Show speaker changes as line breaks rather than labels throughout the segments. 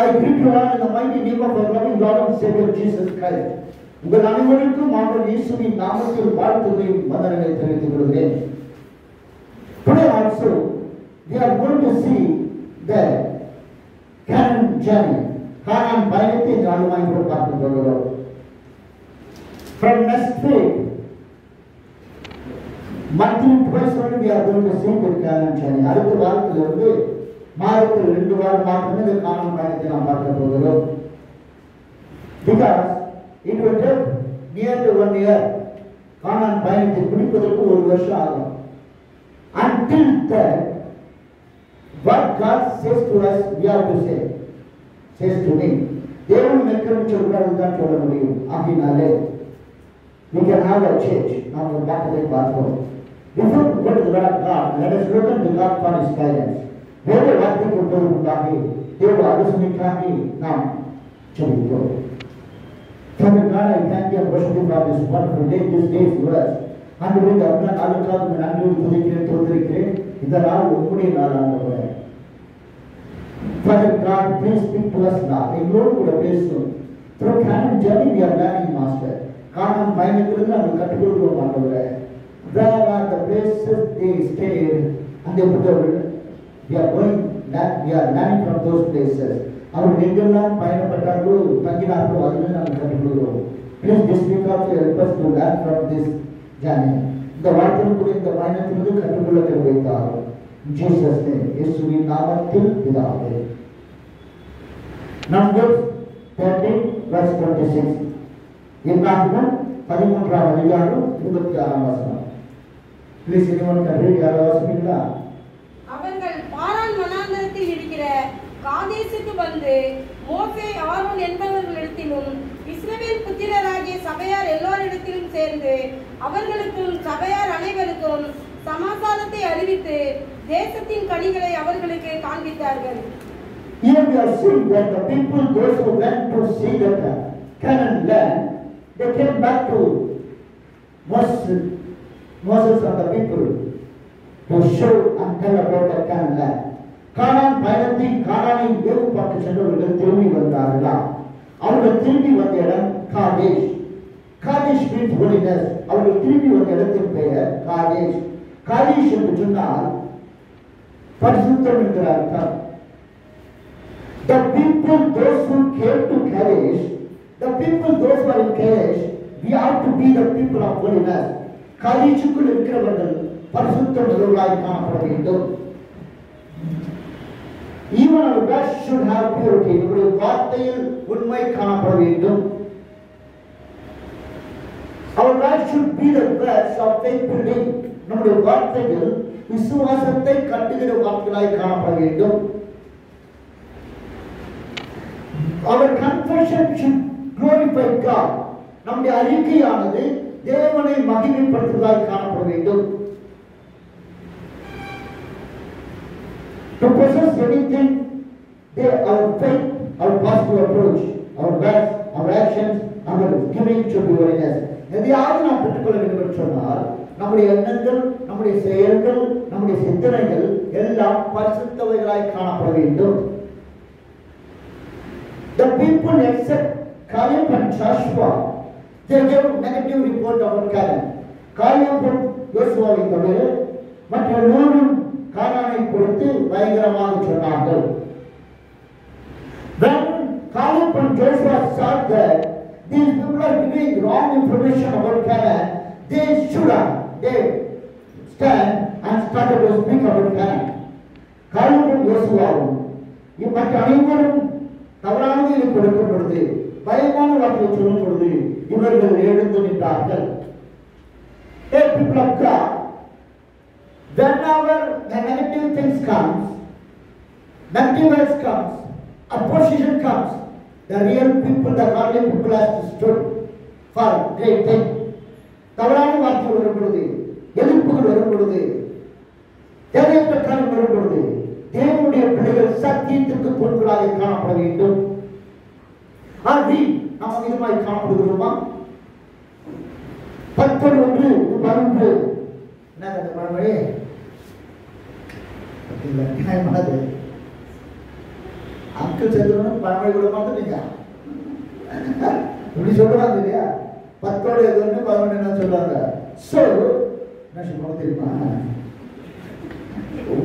I greet you all in the mighty name of our loving Lord and Savior Jesus Christ. உங்கள் அனைவருக்கும் ஆண்டவர் இயேசுவின் நாமத்தில் வாழ்த்துகளையும் வந்தனங்களை தெரிவித்துக் கொள்கிறேன் Today also, we are going to see the Canaan journey. கானான் பயணத்தை இந்த நாளுமாய் கூட பார்க்க போகிறோம் From next week, monthly twice only we are going to see the Canaan journey. அடுத்த வாரத்திலிருந்து மாதத்தில் ரெண்டு வாரம் மாத்திரமே இந்த கானான் பயணத்தை நாம் பார்க்க போகிறோம் Because it will take nearly one year. கானான் பயணத்தை முடிப்பதற்கு ஒரு வருஷம் ஆகும் Until that, what God says to us, we have to say. Says to me. தேவன் மெக்கரும் சொல்றாரு தான் சொல்ல முடியும் ஆகினாலே we can have a change. நாம் ஒரு மாற்றத்தை பார்ப்போம் Before we go to the word of God, let us look at the God for his guidance. வேத வார்த்தைக்கு போது முன்பாக தேவ ஆலோசனைக்காக நாம் சொல்லிக்கிறோம் Father God, I thank you and worship you for this wonderful day, this day's verse. ஆண்டவரே இந்த அருமையான நாளுக்காக உம்மை நன்றியோடு துதிக்கிறேன் தோன்றிருக்கிறேன் இந்த நாள் உங்களுடைய நாள் ஆண்டவரே Father God, please speak to us now. எங்களோடு கூட பேசும் Through Canaan journey we are learning master. காணான் பயணத்திலிருந்து நாங்கள் கற்றுக்கொள்கிறோம் ஆண்டவரே Where are the places they stayed and they put their we are going that we are learning from those places. அவர்கள் எங்கெல்லாம் பயணப்பட்டார்களோ தங்கினார்களோ அதிலிருந்து நாங்கள் கற்றுக்கொள்கிறோம் Please this week also help us to learn from this journey. இந்த வாழ்க்கையில் கூட இந்த பயணத்திலிருந்து கற்றுக்கொள்ள வைத்தார் ஜீசஸ் இயேசுவின் நாமத்தில் பிதாவே நம்பர் 13 verse 26 என்னாகும் பதிமூன்றாம் அதிகாரம் இருபத்தி ஆறாம் வசனம் ப்ளீஸ் anyone can read யாராவது வாசிப்பீங்களா
அவர்கள் காதேசுக்கு வந்து மோசே ஆரோன் என்பவர்களிடத்திலும் இஸ்ரவேல் புத்திரராகிய சபையார் எல்லோரிடத்திலும் சேர்ந்து அவர்களுக்கும் சபையார் அனைவருக்கும் சமாசாரத்தை அறிவித்து தேசத்தின் கனிகளை அவர்களுக்கு காண்பித்தார்கள்
Here we are seeing that the people, those who went to see the Canaan land, they came back to Moses, Moses and the people to show and tell about the Canaan land. கானான் பயணத்தை கானானின் வேறு பார்த்து சென்றவர்கள் திரும்பி வந்தார்களாம் அவர்கள் திரும்பி வந்த இடம் காதேஷ் காதேஷ் means holiness அவர்கள் திரும்பி வந்த இடத்தின் பெயர் காதேஷ் காதேஷ் என்று சொன்னால் பரிசுத்தம் என்கிற அர்த்தம் The people, those who came to Kadesh, the people, those who are in Kadesh, we have to be the people of holiness. காதேஷுக்குள் இருக்கிறவர்கள் பரிசுத்த உள்ளவர்களாய் காணப்பட வேண்டும் Even our words should have purity. நம்முடைய வார்த்தையில் உண்மை காணப்பட வேண்டும் Our words should be the words of faith building. நம்முடைய வார்த்தைகள் விசுவாசத்தை கட்டுகிற வார்த்தைகளாய் காணப்பட வேண்டும் Our confession should glorify God. நம்முடைய அறிக்கையானது தேவனை மகிமைப்படுத்துவதாய் காணப்பட வேண்டும் To possess anything, they, our faith, our positive approach, our words, our actions, our giving should be holiness. எதையாவது நாம் பெற்றுக்கொள்ள வேண்டும் என்று சொன்னால் நம்முடைய எண்ணங்கள் நம்முடைய செயல்கள் நம்முடைய சிந்தனைகள் எல்லாம் பரிசுத்தவைகளாய் காணப்பட வேண்டும் The people except Caleb and Joshua, they gave negative report about Caleb. காரியமும் யோசுவாவை தவிர மற்ற எல்லோரும் கானானை குறித்து பயங்கரமாக சொன்னார்கள் When Caleb and Joshua saw that these people are giving wrong information about Canaan, they should have, they stand and started to speak about Canaan. காலமும் யோசுவாவும் மற்ற அனைவரும் தவறானது கொடுக்கும் பொழுது பயமான வார்த்தையை சொல்லும் பொழுது இவர்கள் எழுந்து நின்றார்கள் ஏ people whenever the negative things comes, negative words comes, opposition comes, the real people, the godly people has to stood for great thing. தவறான வார்த்தை வரும் பொழுது எதிர்ப்புகள் வரும் பொழுது தேவையற்ற காரியம் வரும் பொழுது தேவனுடைய பிள்ளைகள் சத்தியத்திற்கு பொருட்களாக காணப்பட வேண்டும் அது நாம் விதமாய் காணப்படுகிறோமா பத்தொன்று ஒன்று பதினொன்று என்ன लगता है महादेव ಅಂಕಲ್ ಚಂದ್ರನ ಪಾಂಬಳಿಗಳು ಮಾಡ್ತಾನೀಗ இப்படி சொல்றாங்க இல்லையா பத்தோட எதுன்னு பதினொன்னு சொல்றாங்க சோ என்ன சொல்லுவோம் தெரியுமா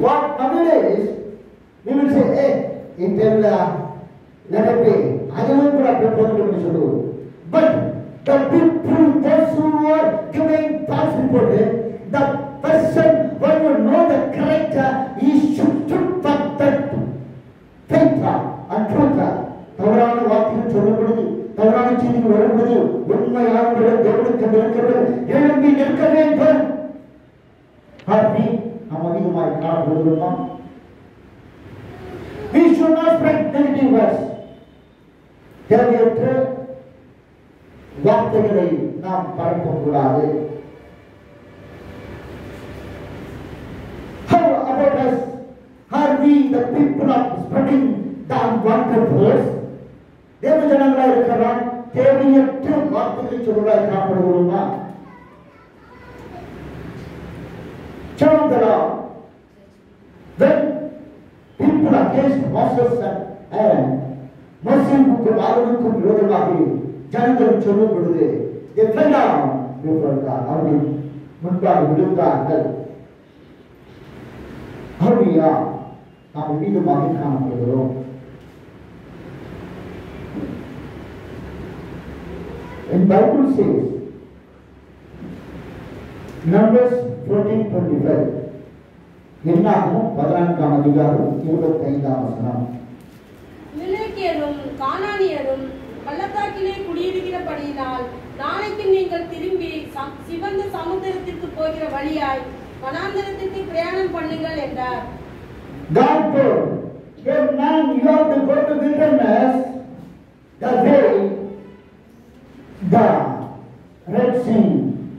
வாட் நவீனேஸ் we will say hey in tamil let it be அதுவும் கூட பிரபோஸ் பண்ணி சொல்லுவோம் but the people those who are giving false report the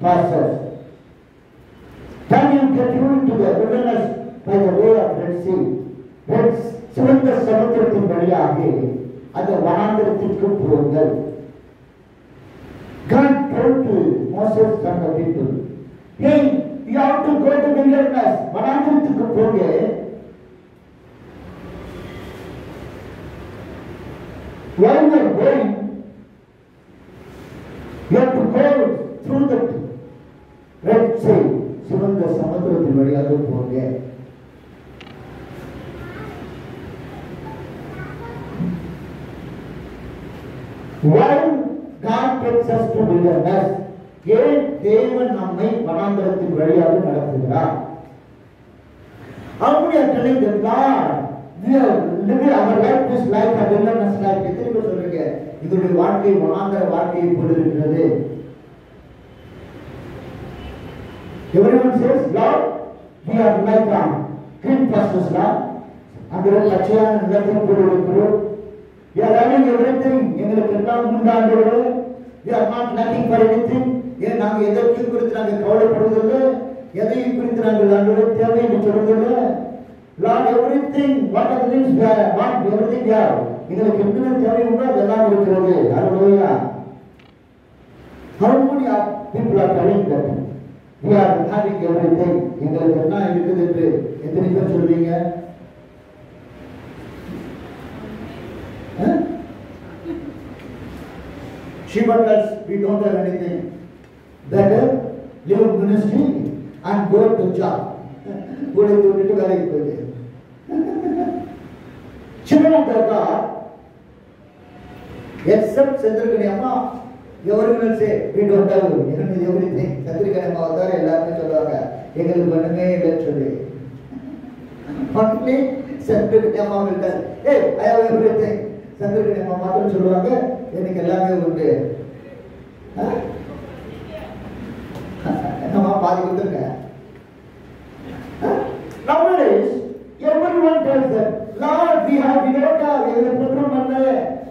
process anything. Better live ministry and go to job. What is going to go Children of God, except Chandrakaniyamma, எவர்கள் say we don't have எனக்கு everything சந்திரகணம் அவதார எல்லாரும் சொல்லுவாங்க எங்களுக்கு ஒண்ணுமே இல்லைன்றது only சந்திரகணம் அவர்கள் ஏய் ஐ ஹவ் எவ்ரிதிங் சந்திரகணம் மாத்திரம் சொல்லுவாங்க எனக்கு எல்லாமே உண்டு பாதி கொடுத்துருங்க Nowadays, everyone tells them, Lord, we have Vinodha, எங்களை குற்றம் பண்ண,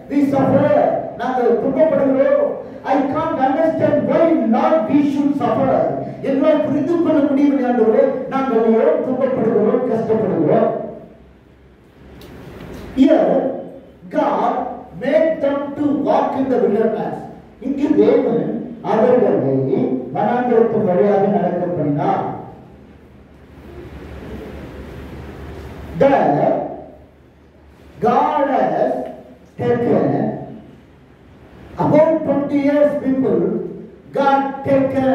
we suffer, நாங்கள் துக்கப்படுகிறோம் I can't understand why Lord we should suffer. என்னால் புரிந்து கொள்ள முடியவில்லை ஆண்டவரே நாங்கள் ஏன் துக்கப்படுகிறோம் கஷ்டப்படுகிறோம் Here, God made them to walk in the wilderness. இங்கு தேவன் அவர்களை வனாந்திரத்து வழியாக நடக்க பண்ணினார் God has taken about 20 years people God taken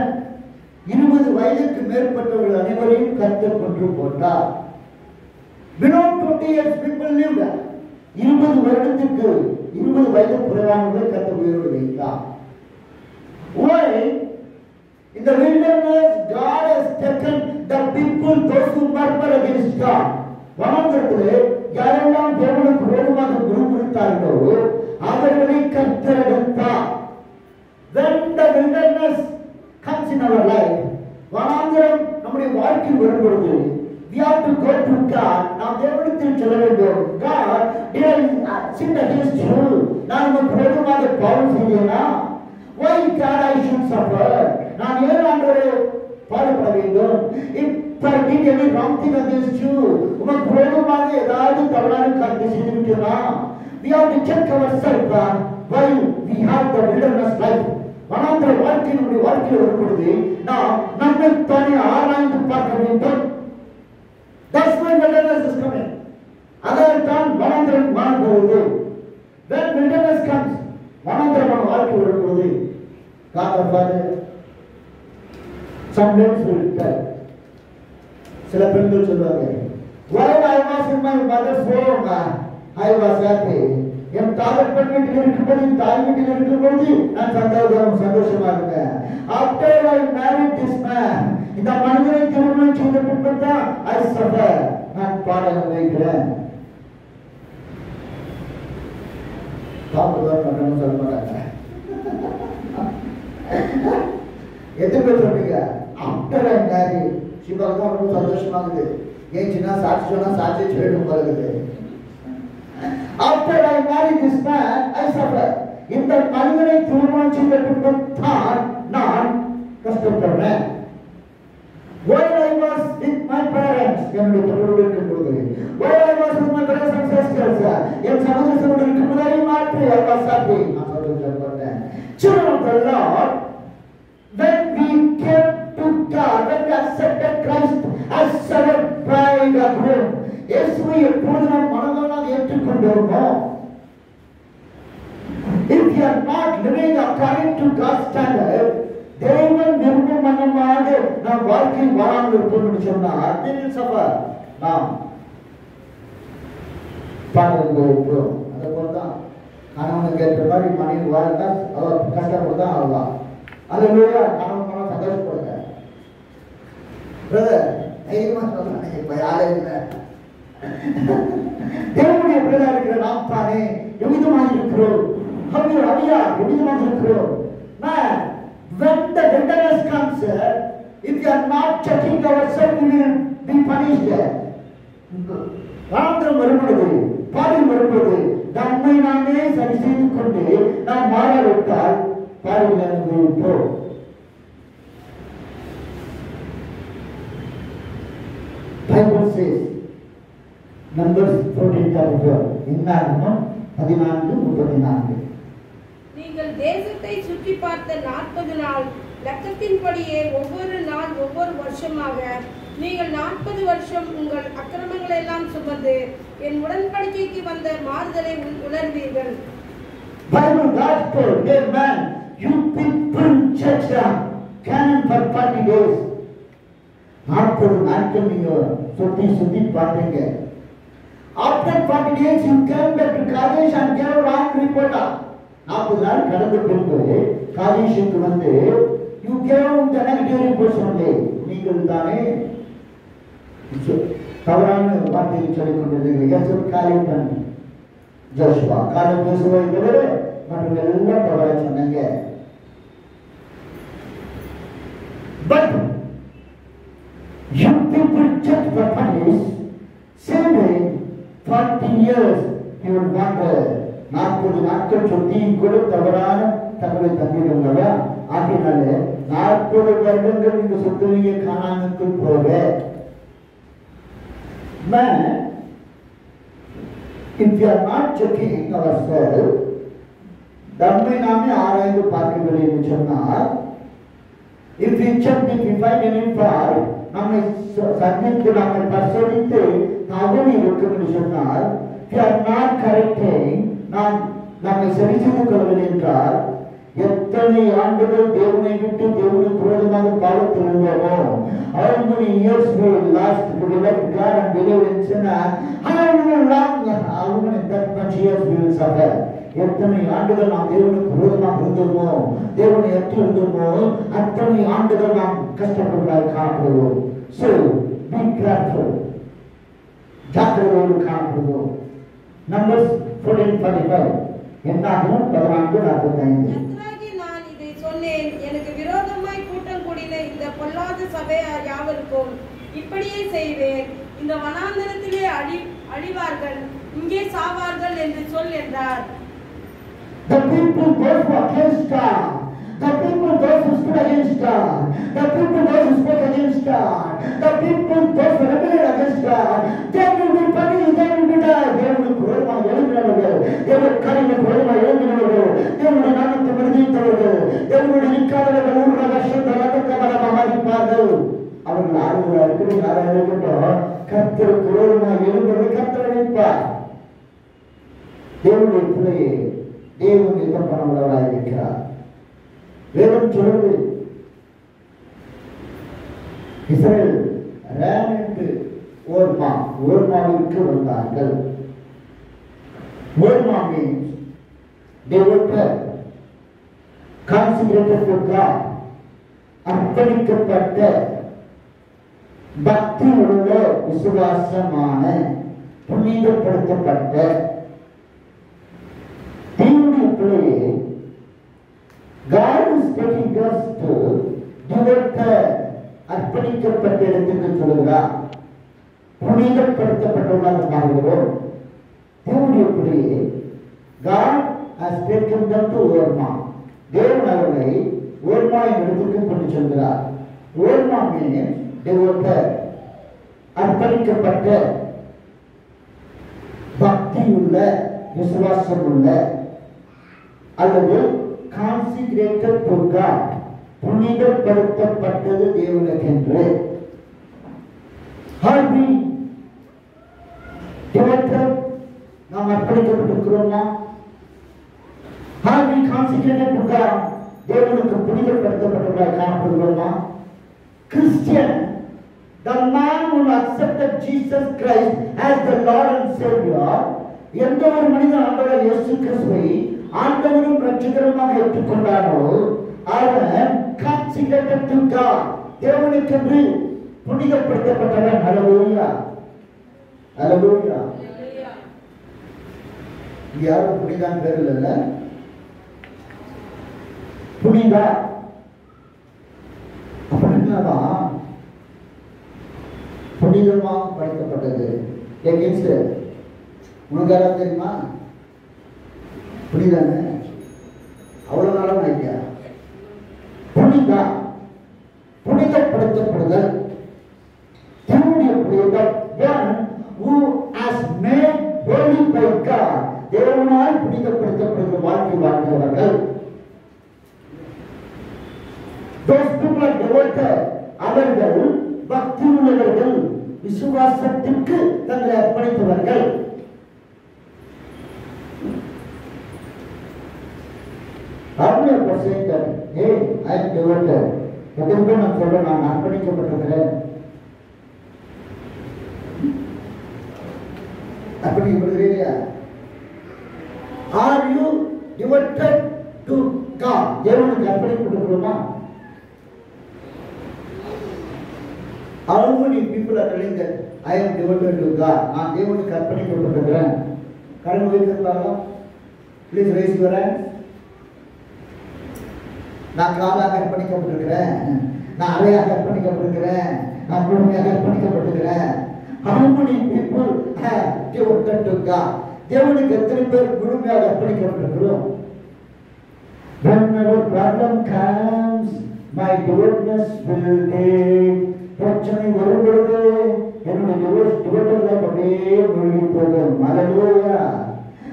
இருபது வயதுக்கு மேற்பட்டவர்கள் அனைவரையும் கத்தர் கொன்று போட்டார். Below twenty years people live இருபது வருடத்திற்கு இருபது வயது குறைவானவர்களை கத்த உயிரோடு வைத்தார் why in the wilderness God has taken the people those who murmur against God வனாந்தரத்திலே யாரெல்லாம் தேவனுக்கு விரோதமாக முறுமுறுத்தார்களோ அவர்களை கர்த்தர் Then the wilderness comes in our life வனாந்திரம் நம்முடைய வாழ்க்கையில் வரும் பொழுது we have to go to God நாம் தேவனிடத்தில் செல்ல வேண்டும் God did I sin against you நான் உமக்கு விரோதமாக பாவம் செய்தேனா Why can I நான் ஏன் ஆண்டவரே பாடுபட வேண்டும் இப்ப நீங்க எவ்வளவு wrong thing against ஏதாவது தவறான காரியத்தை செய்திருக்கிறா we have to check ourselves why we have the wilderness life வனாந்திர வாழ்க்கையினுடைய வாழ்க்கையில் வரும் பொழுது நாம் நம்மை தானே ஆராய்ந்து பார்க்க வேண்டும் That's why wilderness is coming. அதைத்தான் வனாந்திரம் காணப்படுவது When wilderness comes, வனாந்திரமான வாழ்க்கை வரும்போது God the Father sometimes will tell. சில பெண்கள் சொல்லுவாங்க While I was in my mother's home, I was happy. என் தாதப்பன் வீட்டில் இருக்கும்போது என் தாய் வீட்டில் இருக்கும்போது நான் சந்தோஷம் சந்தோஷமா இருந்தேன் after I married this man இந்த மனிதனை திருமணம் செய்த பின்பு தான் ஐ சஃபர் நான் பாட வைக்கிறேன் பாம்புதான் பண்ணணும் சொல்ல மாட்டாங்க எத்தனை பேர் சொல்றீங்க ஆஃப்டர் ஐ மேரி சிவாவுக்கு தான் ரொம்ப சந்தோஷமாகுது ஏன் சின்ன சாட்சி சொன்னா சாட்சி சொல்லிடும் போலகுது after I marry this man I suffer இந்த மனிதனை திருமணம் செய்த பின்பு தான் நான் கஷ்டப்படுறேன் While I was with my parents, என்னுடைய பெற்றோரோடு இருக்கும் பொழுது While I was with my brothers and sisters, என் சகோதரர்களோடு இருக்கும் போது I married, I was happy. நான் சந்தோஷப்பட்டேன். Children of the Lord, when we came to God, when we accepted Christ as our bridegroom, இயேசுவை எப்போது நாம் மனதால் ஏற்றுக்கொண்டோமோ if you are not living according to God's standard, தேவன் விரும்பும் மன்னமாக நாம் வாழ்க்கை வாழாமல் இருப்போம் சொன்னால் they will suffer. நாம் பாடல்கள் இருக்கிறோம் அதை போல தான் கணவனுக்கு ஏற்ற மாதிரி மனைவி வாழ்ந்தால் அவர் கஷ்டப்பட்டு தான் ஆவா அது கணவன் மனம் சந்தோஷப்படுங்க பிரதர் தைரியமா சொல்றேன் இப்ப யாரும் இல்லை தேவனுடைய பிள்ளை இருக்கிற நாம் தானே எவ்விதமாக இருக்கிறோம்? அவர்கள் ஹவியா எவ்விதமாக இருக்கிறோம் man when the wilderness comes uh, if you are not checking ourselves we will be punished வனாந்திரம் வரும்பொழுது பாடில் வரும்பொழுது நம்மை நாமே சரி செய்து கொண்டு நாம் மாறாவிட்டால் பாடில் அனுபவிப்போம் Bible says Numbers 14 chapter 4 என்னாகமம் பதினான்கு முப்பத்தி நான்கு
நீங்கள் தேசத்தை சுற்றி பார்த்த நாற்பது நாள் லக்கத்தின்படியே ஒவ்வொரு நாள் ஒவ்வொரு வருஷமாக நீங்கள் நாற்பது வருஷம் உங்கள் அக்கிரமங்களை எல்லாம் சுமந்து என் உடன்படிக்கைக்கு வந்த மாறுதலை உணர்வீர்கள்.
Bible God told, you people church canon for 40 days. நாற்பது நாட்கள் நீங்க சுத்தி சுத்தி பார்த்தீங்க. After forty days you came back to college and gave wrong ரிப்போர்ட்டா நாற்பது நாள் கடந்து கொண்டு காலேஜுக்கு வந்து you gave the negative reports only நீங்கள் தானே ತವರನ್ನು ಪಾರ್ಟಿಯಲ್ಲಿ ಚಳಿಕೊಂಡಿದ್ದೀರಿ ಹೆಸರು ಕಾಲಿಂಟನ್ ಜೋಶುವ ಕಾಲು ಬೀಸುವ ಇದ್ದರೆ ಮಕ್ಕಳೆಲ್ಲ ತವರ ಚೆನ್ನಾಗೆ but you people check the ಪರ್ನಿಸ್ same way forty years you will what ನಾಲ್ಕು ನಾಲ್ಕು ಚುಟ್ಟಿ ಕೂಡ ತವರಾನ ತಗೊಳ್ಳಿ ತಂದಿರಲ್ವಲ್ಲ ಆಗಿನಲ್ಲೇ ನಾಲ್ಕು ಗಂಟೆಗಳು ನೀವು ಸುತ್ತಲಿಗೆ ಕಾಣಾಂಗಕ್ಕೆ ಹೋಗೇ Man, if you are not checking ourselves, நம்மை நாமே ஆராய்ந்து பார்க்கவில்லை என்று சொன்னால் if we check if we find any fault நம்மை ச- சந்தித்து நம்மை பரிசோதித்து தவறு இருக்கும் என்று சொன்னால் if you are not correcting நாம் பிரியமானவர்கள் என்றால் எத்தனை ஆண்டுகள் தேவனை விட்டு தேவனை விரோதமாக பாவத்தில் இருந்தோமோ how many years we lost to left God and believe in sin how long how many that much years we will suffer எத்தனை ஆண்டுகள் நாம் தேவனுக்கு விரோதமாக இருந்தோமோ தேவனை எட்டு இருந்தோமோ அத்தனை ஆண்டுகள் நாம் கஷ்டப்படுவதாக காணப்படுவோம். So be careful. ஜாக்கிரதையோடு காணப்படுவோம். நம்பர்ஸ் ஃபோர்டீன் ஃபார்ட்டி ஃபைவ் என்னாகும்? பதினான்கு நாற்பத்தி
ஐந்து நான் இதை சொன்னேன் எனக்கு விரோதமாய் கூட்டம் கூடின இந்த பொல்லாத யாவருக்கும் இப்படியே செய்வேன் இந்த வனாந்தரத்திலே அழி அழிவார்கள் இங்கே சாவார்கள் என்று சொல் என்றார்
The people those who against God, the people those who stood against God, the people those who spoke against God, the people those who rebelled against God, they will be punished, they will be died. தேவனுக்கு விரோதமாக எழுந்தினவர்கள், தேவன் கரையில் விரோதமாக எழுந்தினவர்கள், தேவனுடைய நாமத்தை மறுதளித்தவர்கள், தேவனுடைய நிற்காதவர்கள் ஊர் ரகசியத்தை ரகசியமாக மதிப்பார்கள். அவர்கள் ஆளுநர் அடிக்கடி யாராக இருக்கட்டும் கர்த்தருக்கு விரோதமாக எழுந்தவரை கர்த்தர் வைப்பார் தேவனுடைய பிள்ளையை தேவன் யுத்தம் பண்ணவர்களாக இருக்கிறார் வேதம் சொல்லுது இஸ்ரேல் ran into ஓர்மா ஓர்மாவிற்கு வந்தார்கள் ஓர்மா means devoted consecrated to God அர்ப்பணிக்கப்பட்ட பக்தி உள்ள விசுவாசமான புனிதப்படுத்தப்பட்ட தேவனுடைய பிள்ளையே God is taking us to devoted அர்ப்பணிக்கப்பட்ட இடத்துக்கு சொல்லுகிறார் புனிதப்படுத்தப்பட்டவர்களாக மாறுகிறோம் தேவனுடைய பிள்ளையே God has taken them to ஓர்மா தேவன் அவர்களை ஓர்மாவின் இடத்துக்கு கொண்டு செல்கிறார் ஓர்மா means devoted அர்ப்பணிக்கப்பட்ட பக்தியுள்ள விசுவாசம் உள்ள அல்லது கான்சிகிரேட்டட் டு காட் புனிதப்படுத்தப்பட்டது தேவனுக்கென்று Are நாம் அர்ப்பணிக்கப்பட்டிருக்கிறோமா? Are we consecrated to தேவனுக்கு புனிதப்படுத்தப்பட்டவர்களாக காணப்படுகிறோமா? Christian the man who accepted Jesus Christ as the Lord and Savior எந்த ஒரு மனிதன் ஆண்டவர் இயேசு கிறிஸ்துவை ஆண்டவரும் ரட்சகருமாக ஏற்றுக்கொண்டாரோ அவன் consecrated to God. தேவனுக்கென்று புனிதப்படுத்தப்பட்டவன் ஹalleluya ஹalleluya யாரும் புனிதான் பேர் இல்லைல்ல? புனிதா. அப்படின்னாதான் புனிதமாக படைக்கப்பட்டது. எகேன்ஸ்ட் உனக்கு யாராவது தெரியுமா? புனிதானே அவ்வளவு நாளும் ஐயா புனிதா. புனிதப்படுத்தப்படுதல் தேவனுடைய புனிதம் one who has made holy by God தேவனால் வாழ்க்கை வாழ்கிறவர்கள் those people are devoted அவர்கள் பக்தி உள்ளவர்கள் விசுவாசத்திற்கு தங்களை அர்ப்பணித்தவர்கள். அவங்களே இப்போ ஐ எம் பேர் நான் சொல்ல நான் அர்ப்பணிக்கப்பட்டிருக்கிறேன். அர்ப்பணிக்கப்படுகிறீர்களா are you devoted to God தேவனுக்கு அர்ப்பணிக்கப்பட்டிருக்கிறோமா? How many people are telling that I am devoted to God? நான் தேவனுக்கு அர்ப்பணிக்கப்பட்டிருக்கிறேன். கடன் வைத்திருந்தாலும் ப்ளீஸ் ரைஸ் யுவர் ஹேண்ட்ஸ் நான் காலாக அர்ப்பணிக்கப்பட்டிருக்கிறேன் நான் அறையாக அர்ப்பணிக்கப்பட்டிருக்கிறேன் நான் முழுமையாக அர்ப்பணிக்கப்பட்டிருக்கிறேன் How many people have devoted to God? தேவனுக்கு எத்தனை பேர் முழுமையாக அர்ப்பணிக்கப்பட்டிருக்கிறோம் Whenever problem comes, my devoutness will take பிரச்சனை வரும்பொழுது என்னுடைய டிவோட்டல் அப்படியே மூழ்கி போகும். Hallelujah.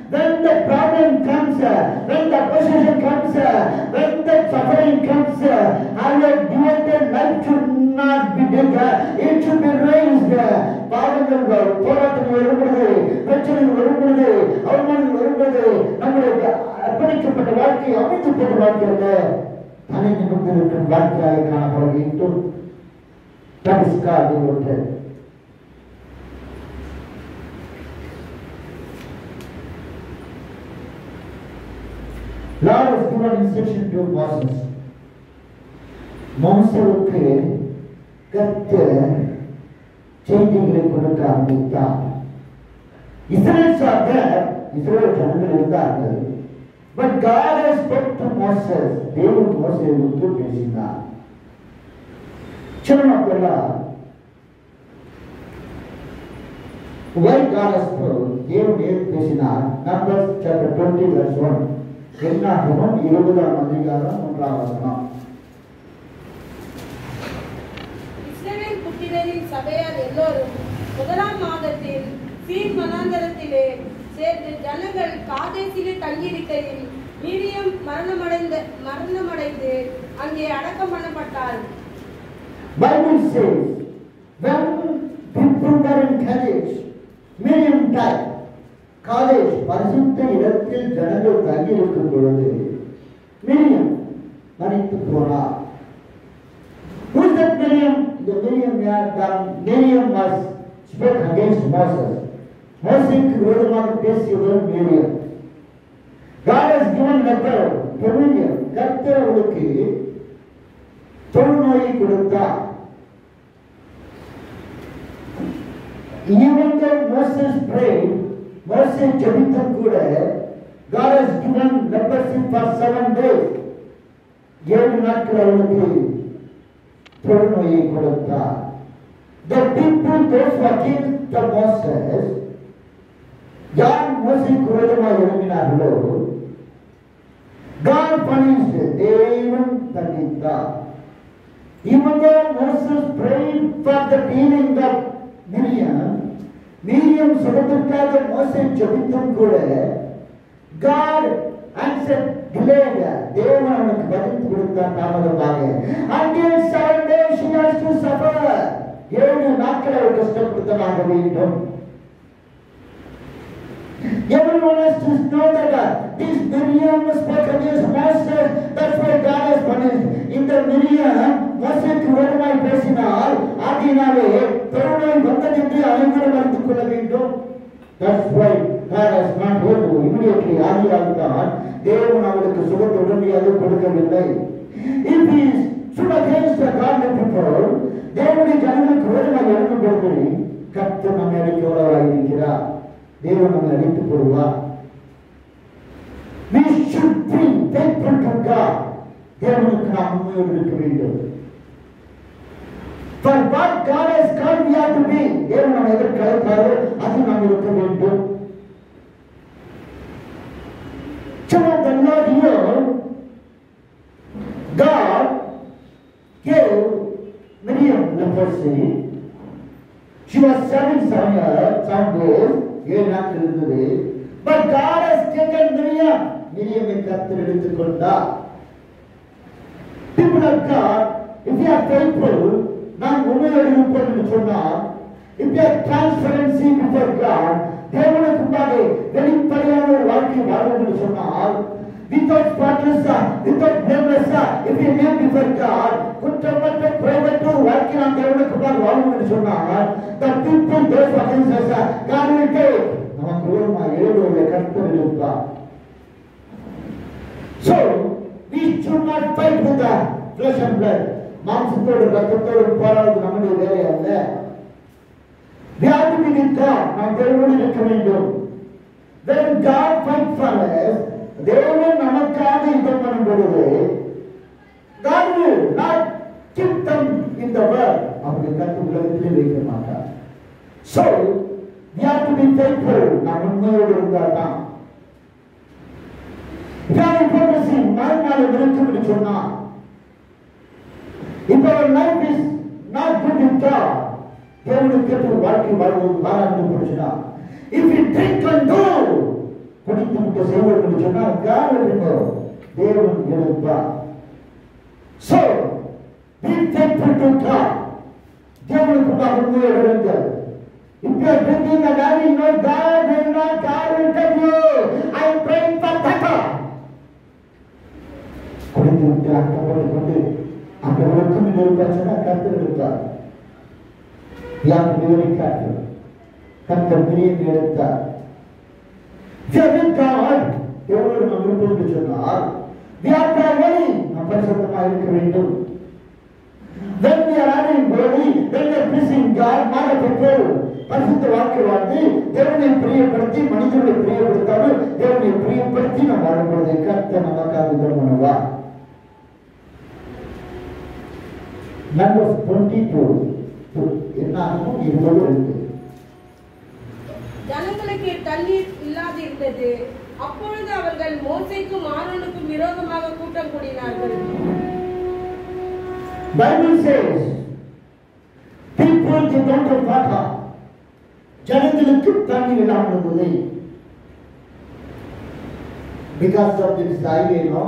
When the problem comes, uh, when the opposition comes, uh, when the suffering comes, uh, our devoted life should not be dead. uh, It should be raised. uh, பாவங்கள் வ- போராட்டங்கள் வரும் பொழுது பிரச்சனைகள் வரும் பொழுது அவமானங்கள் வரும் பொழுது நம்முடைய அர்ப்பணிக்கப்பட்ட வாழ்க்கை அமைந்து போட்ட வாழ்க்கை அல்ல தனி நிமிர்ந்திருக்கும் வாழ்க்கையாக காணப்பட வேண்டும் That Lord has given instruction to Moses. Moses changing the Kudakam with Israel saw that, Israel generally that. But God has spoke to Moses, they would was able to do this in that. Why God has spoken? They would do this in that. Numbers chapter 20, verse 1. என்னாகவன்
இருபதாம் அதிகாரம் ஒன்றாவது Israel முதலாம் மாதத்தில் சேர்ந்து ஜனங்கள் காதேசிலே தங்கியிருக்கையில் Miriam மரணமடைந்த மரணமடைந்து அங்கே அடக்கம் பண்ணப்பட்டார்
Bible says when people were in carriage, Miriam. College பரிசுத்த இடத்தில் ஜனங்கள் தங்கியிருக்கும் பொழுது மிரியம் மறித்து போனார் Who is that Miriam? The Miriam யார் தான் Miriam was spoke against Moses. மோசேக்கு விரோதமாக பேசியவர் Miriam God has given letter to Miriam. கர்த்தர் அவளுக்கு தொழுநோயை கொடுத்தார் Even though Moses prayed, Verse 23 ಕೂಡ God has given leprosy for seven days. ಏಳು ನಾಟ್ಕರ ಅವಳಿಗೆ ಪ್ರಭುಮಯಿ ಕೊಡುತ್ತ The people those who accused the Moses ಯಾರು ಮೋಸಿ ಕ್ರೋಧವಾಗಿ ಎಳುಗಿನಾರೋ God punished ದೇವನ್ ತಂದಿದ್ದ Even though Moses prayed for the healing of Miriam, Miriam சுகத்திற்காக மோசை ஜெபித்தும் கூட God answered delayed. தேவன் அவனுக்கு பதில் கொடுத்தார் தாமதமாக. Until seven days she has ஏழு நாட்கள் அவர் கஷ்டப்படுத்தமாக வேண்டும் Everyone has to know that uh, this Miriam was spoke against Moses. That's why God has punished. இந்த மிரியம் மோசேக்கு விரோதமாய் பேசினால் ஆகையினாலே தொழுநோய் வந்ததென்று அனைவரும் அறிந்து கொள்ள வேண்டும் That's why God has not heard you immediately ஆதியால் தான் தேவன் அவளுக்கு சுகத்தை உடனடியாக கொடுக்கவில்லை If he stood against the godly people, தேவனுடைய ஜனங்களுக்கு விரோதமாக எழுந்தும் பொழுது கர்த்தர் நம்மை அடிக்கவராக இருக்கிறார் தேவன் நம்மை அடித்து போடுவார் We should be faithful to God. தேவனுக்கு நாம் உண்மையோடு இருக்க வேண்டும் For what God has called we have to be. தேவன் நம்மை எதற்கு அழைத்தாரோ அது நாம் இருக்க வேண்டும் So the Lord here, God gave Miriam leprosy. She was seven seven years, some days, ஏழு நாட்கள் இருந்தது But God has taken Miriam. மிரியமை கர்த்தர் எடுத்துக் கொண்டார் People of God, if you are faithful, நாம் உண்மையோடு இருப்போம் என்று சொன்னால் if you are transparency before God, தேவனுக்கு முன்பாக வெளிப்படையான ஒரு வாழ்க்கை வாழும் என்று சொன்னால் without spotless, without blameless, if you live before God, குற்றமற்ற குறைவற்ற ஒரு வாழ்க்கை நாம் தேவனுக்கு வாழும் என்று சொன்னாங்க the தேச those who against நமக்கு விரோதமாக எழுதுவதை கர்த்தர் இருப்பார் So, we should not fight with the flesh and blood. மாம்சத்தோடு ரத்தத்தோடு போராடுவது நம்முடைய வேலை அல்ல. வியாதி have நாம் தேவனோடு நிற்க வேண்டும். When God fight for us, தேவன் நமக்காக யுத்தம் பண்ணும் பொழுது God will not keep them in the world. அவருடைய கருத்து உலகத்திலே வைக்க மாட்டார் So, we have to be faithful. நாம் உண்மையோடு இருந்தால் தான் இதான hypocrisy மறுநாள் இருக்கும் என்று சொன்னார் இப்போ our life is not good with God தேவனுக்கு ஏற்ற ஒரு வாழ்க்கை வாழ்வது வாராண்டு போச்சுனா if you drink and do குடித்து விட்டு செய்வோம் என்று சொன்னால் God will remember தேவன் இருப்பார் So, be tempted to Dia mo po makukuha ka ng God. If you are thinking that I will not die, for better. Kung hindi mo kinakabal ng kundi, ang gawin ko nyo yung kasi na kapil ng Yang diri kami, kan kami diri. Jadi God, yang mau memberi pelajaran, சொன்னால் வியாபாரி நாம் பரிசுத்தமாக இருக்க வேண்டும் When we are having body, when we are pleasing God, மாற பெற்றோர் பரிசுத்த வாழ்க்கை வாழ்ந்து தேவனை பிரியப்படுத்தி மனிதர்களை பிரியப்படுத்தாமல் தேவனை பிரியப்படுத்தி நாம் வாழும்பொழுது கர்த்தர் நமக்காக உதவி பண்ணுவா நம்பர் டுவெண்ட்டி டூ என்ன ஆகும் இருபது ரெண்டு
ஜனங்களுக்கு தண்ணீர் இல்லாதிருந்தது அப்பொழுது அவர்கள் மோசைக்கும் ஆரோனுக்கும் விரோதமாக கூட்டம் கூடினார்கள்.
Bible says, people did not have water. ஜனங்களுக்கு தண்ணி இல்லாமல் இருந்தது. Because of this highway no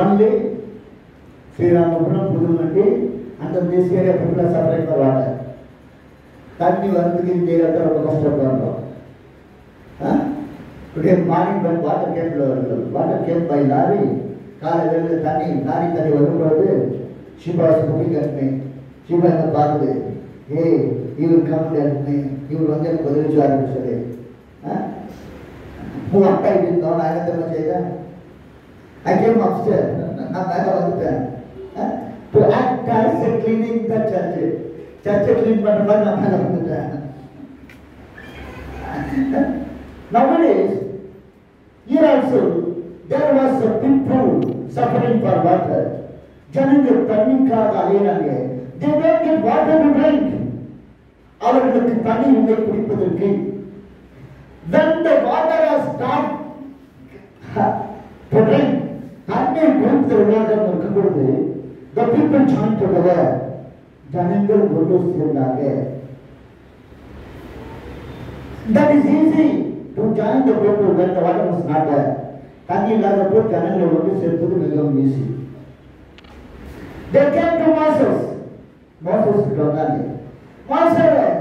only Sriramapuram Pudumandi அந்த this area people supply water தண்ணி வரதுக்கு இந்த ஏரியா ரொம்ப கஷ்டப்படுறோம். ஆ? மார்னிங் பை வாட்டர் கேம்ப்ல வாட்டர் கேம்ப் பை லாரி காலை வேளையில் தண்ணி லாரி தண்ணி வரும்போது ஷிபா புக்கிங் அட்மி ஷிபா என்ன பார்க்குது ஏய் இவர் கம்மி அட்மி இவர் வந்து எனக்கு உதவிச்சாருன்னு சொல்லி உன் அப்பா இப்படி இருந்தோம் நான் என்ன தெரியுமா செய்தேன் ஐ கேம் அப்ஸ்டர் நான் மேலே வந்துட்டேன் to act as cleaning the church சர்ச்சை கிளீன் பண்ண மாதிரி நான் மேலே வந்துட்டேன் Nowadays, here also, there was a people suffering for water. ஜனங்கள் தண்ணிக்காக அலையிறாங்க they don't get water to drink அவர்களுக்கு தண்ணி இல்லை குடிப்பதற்கு when the water has stopped to drink தண்ணீர் குடிப்பதற்காக இருக்கும் பொழுது the people joined together ஜனங்கள் ஒன்று சேர்ந்தாங்க That is easy to join the people when the water was not there. தண்ணி இல்லாத போது ஜனங்களை ஒன்று சேர்ப்பது மிகவும் easy They came to Moses. Moses சொன்னாங்க Moses,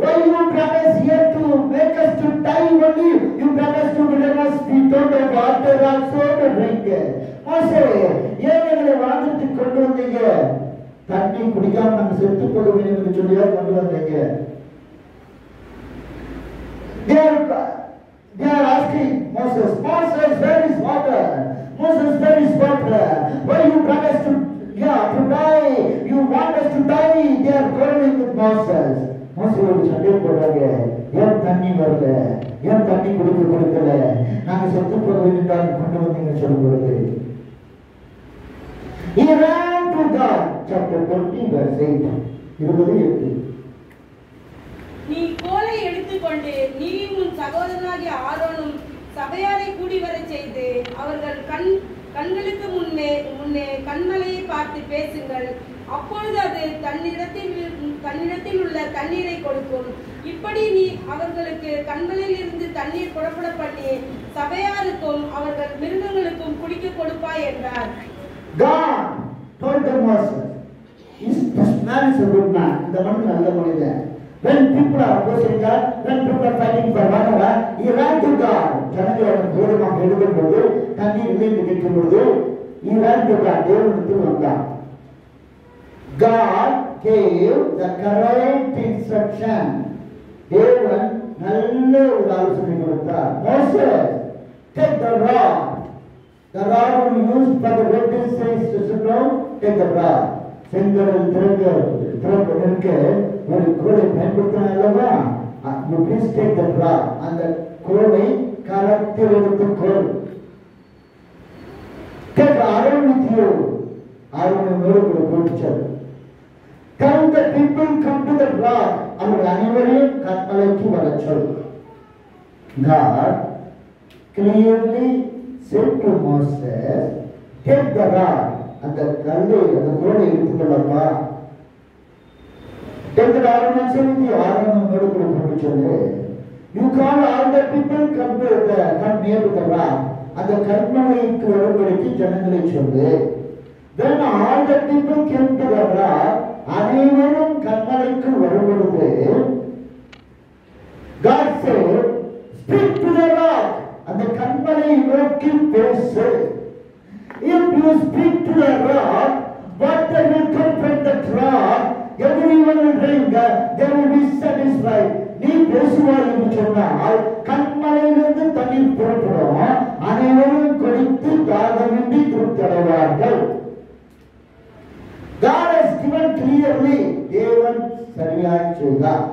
why you brought us here to make us to die only? You brought us to wilderness, we don't have water also to drink. Moses, ஏன் எங்களை வாழ்ந்துட்டு கொண்டு வந்தீங்க தண்ணி குடிக்காம நாங்க செத்து போக வேண்டும் என்று சொல்லியா கொண்டு வந்தீங்க They are, asking Moses, Moses, where is water? Moses, where is water? Why you brought us to, yeah, to die? You want us to die? They are quarreling with Moses. மோசையோடு சண்டை போடுறாங்க ஏன் தண்ணி வரல ஏன் தண்ணி கொடுக்க கொடுக்கல நாங்க செத்து போக வேண்டியதான் கொண்டு வந்தீங்க சொல்லும் பொழுது He ran to God, chapter 20, verse 8. இருபது எட்டு
நீ கோலை எடுத்துக்கொண்டு நீயும் உன் சகோதரனாகிய ஆரோனும் சபையாரை கூடி வரச் செய்து அவர்கள் கண் கண்களுக்கு முன்னே முன்னே கண்மலையை பார்த்து பேசுங்கள் அப்பொழுது அது தன்னிடத்தில் தன்னிடத்தில் உள்ள தண்ணீரை கொடுக்கும் இப்படி நீ அவர்களுக்கு கண்மலையில் இருந்து தண்ணீர் புறப்பட பண்ணி சபையாருக்கும் அவர்கள் மிருகங்களுக்கும் குடிக்க கொடுப்பாய் என்றார்
God told the Moses, this man is a good man. இந்த மனிதன் நல்ல மனிதன். When people are opposing God, when people are fighting for whatever, he ran to God. ஜனங்கள் அவன் தூரமாக எழுதும் பொழுது தண்ணீர் இல்லை என்று கேட்கும் பொழுது he ran to God. தேவனிடத்தில் வந்தான். God gave the correct instruction. தேவன் நல்ல ஒரு ஆலோசனை கொடுத்தார். Moses, take the rod. The rod will be used for the red says to know, take the rod. செங்கடல் திறக்க திறக்க நிற்க ஒரு கோலை பயன்படுத்தின அல்லவா you please take the rod அந்த கோலை கரத்தில் எடுத்துக்கொள் take Aaron with you ஆரோனை மேலே கூட போட்டுச்சார் Tell the people come to the rod அவர்கள் அனைவரையும் கண்மலைக்கு வரச் சொல் God clearly said to Moses, take the rod, அந்த கல்லை அந்த கோலை எடுத்துக்கொள்ளப்பா Take the rod and say with you, Aaron உன்னோடு கூட கொண்டு சொல்லு You call all the people come to the come near to the rod. அந்த கண்மலைக்கு வரும்படிக்கு ஜனங்களை சொல்லு Then all the people came to the rod. அனைவரும் கண்மலைக்கு வரும்பொழுது God said, speak to the rock. அந்த கண்மலை நோக்கி பேசு. If you speak to the rock, water will come from the rock. Everyone will drink. They will be satisfied. நீ பேசுவாய் என்று சொன்னால் கண்மலையிலிருந்து தண்ணீர் புறப்படும் அனைவரும் குடித்து தாகமின்றி திருப்தி அடைவார்கள் God has given clearly தேவன் சரியாய் செய்தார்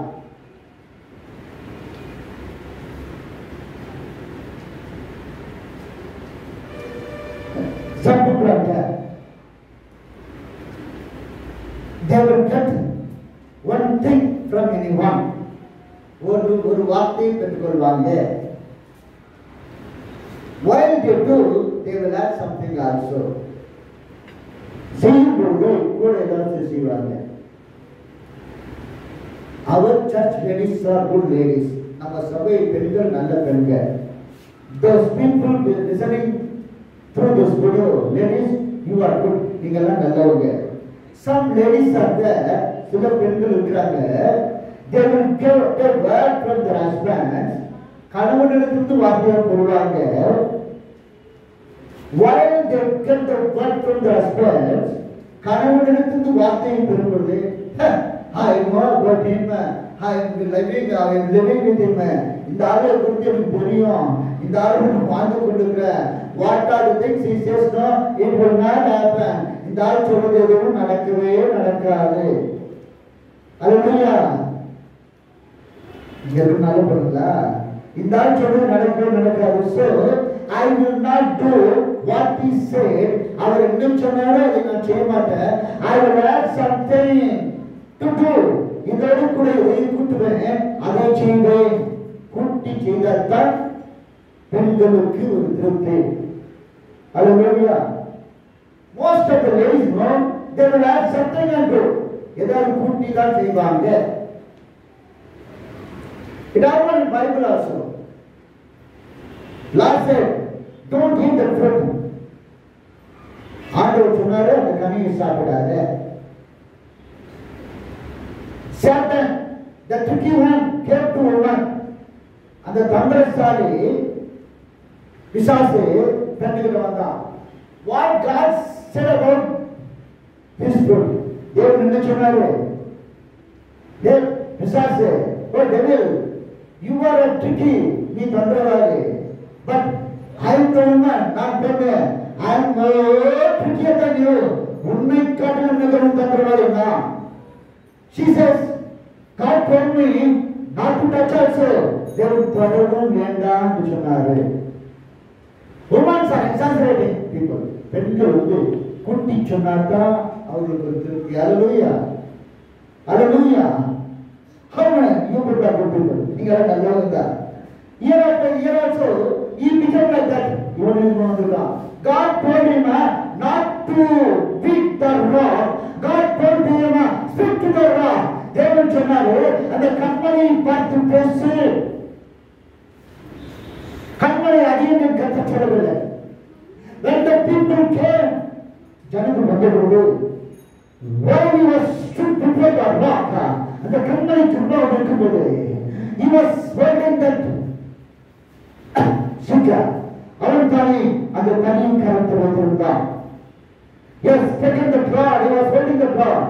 ஒரு வார்த்தையை பெற்றுக்கொள்வாங்க While they do, they will add something also. செய்யும் பொழுது கூட ஏதாவது செய்வாங்க அவர் church ladies are good ladies நம்ம சபை பெண்கள் நல்ல பெண்கள் those people will listening through this video ladies you are good நீங்க எல்லாம் நல்லவங்க some ladies are there சில பெண்கள் இருக்கிறாங்க they will give a word from their husbands கணவனிடத்திலிருந்து வார்த்தையை போடுவாங்க while they get the word from their husbands கணவனிடத்திலிருந்து வார்த்தையை பெறும்பொழுது I know about him I am living I am living with him இந்த ஆளை குறித்து எனக்கு தெரியும் இந்த ஆளை நான் வாழ்ந்து கொண்டிருக்கிறேன் what are the things he says no it will not happen இந்த ஆள் சொல்றது எதுவும் நடக்கவே நடக்காது அல்லேலூயா இங்க இருக்கு நல்ல பொருளா இந்த ஆள் சொல்றது நடக்கவே நடக்காது so I will not to what he said அவர் இன்னும் சொன்னாரோ அதை நான் செய்ய மாட்டேன். I will add something to do. இதோடு கூட இதை கூட்டுவேன். அதை செய்வேன். கூட்டி செய்தால்தான் பெண்களுக்கு ஒரு திருப்தி. அது hallelujah most of the ladies no they will add something and to ஏதாவது கூட்டி தான் செய்வாங்க. It happened in Bible also. Lord said, don't eat the fruit. ஆண்டவர் சொன்னாரு அந்த கனியை சாப்பிடாத Satan, the tricky one, came to woman. அந்த தந்திரசாலி பிசாசு பெண்ணுகிட்ட வந்தான் what God said about this fruit தேவன் என்ன சொன்னாரு தேவ் பிசாசு oh devil you are a tricky நீ தந்திரவாதி but I am the woman நான் பெண்ணு ஐ am more trickier than you உன்னை காட்டிலும் மிகவும் தந்திரவாதி நான் she says God told me not to touch also தேவன் தொடரும் வேண்டாம் என்று சொன்னாரு Women are exaggerating people. பெண்கள் வந்து குட்டி சொன்னாதான் அவர்களுக்கு ஒரு திருப்தி அலலுயா அலலுயா அவன் யூபிள் ஆர் குட் பீப்புள் நீங்க எல்லாம் நல்லவங்க தான் year after year also he became like that இவன் இது வந்துட்டான் God told him uh, not to beat the rock. God told him uh, speak to the rock. தேவன் சொன்னாரு அந்த கண்மணியை பார்த்து பேசு. கண்மலை அதிகம் கத்த சொல்லவில்லை. When the people came ஜனங்கள் வந்தபோது while he was stood before the rock? அந்த கண்மலைக்கு முன்னால் இருக்கும்போது he was holding that சுகா அவன் தானே அந்த தனியின் கரத்தை வைத்திருந்தான் yes taken the rod he was holding the rod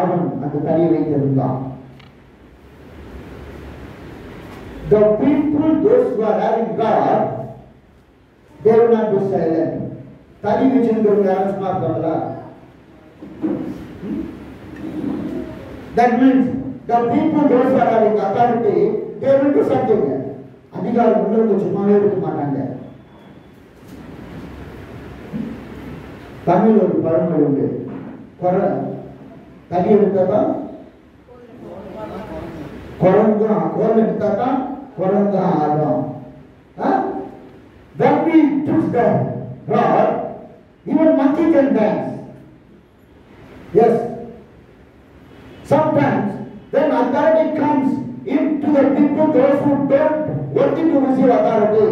அவன் அந்த தனியை வைத்திருந்தான் the people those who are having God they will not be silent தனி வச்சிருக்கிறவங்க யாரும் சும்மா இருக்காங்களா that means the people those are having authority they will do something அதிகாரம் உள்ளவங்க சும்மாவே இருக்க மாட்டாங்க தமிழ் ஒரு பழமொழி உண்டு குறை தனி எடுத்தா தான் குரங்கும் கோல் எடுத்தா தான் குரங்கும் ஆடும் When we took the rod, even monkey can dance. Yes. Sometimes when authority comes into the people, those who don't want to receive authority,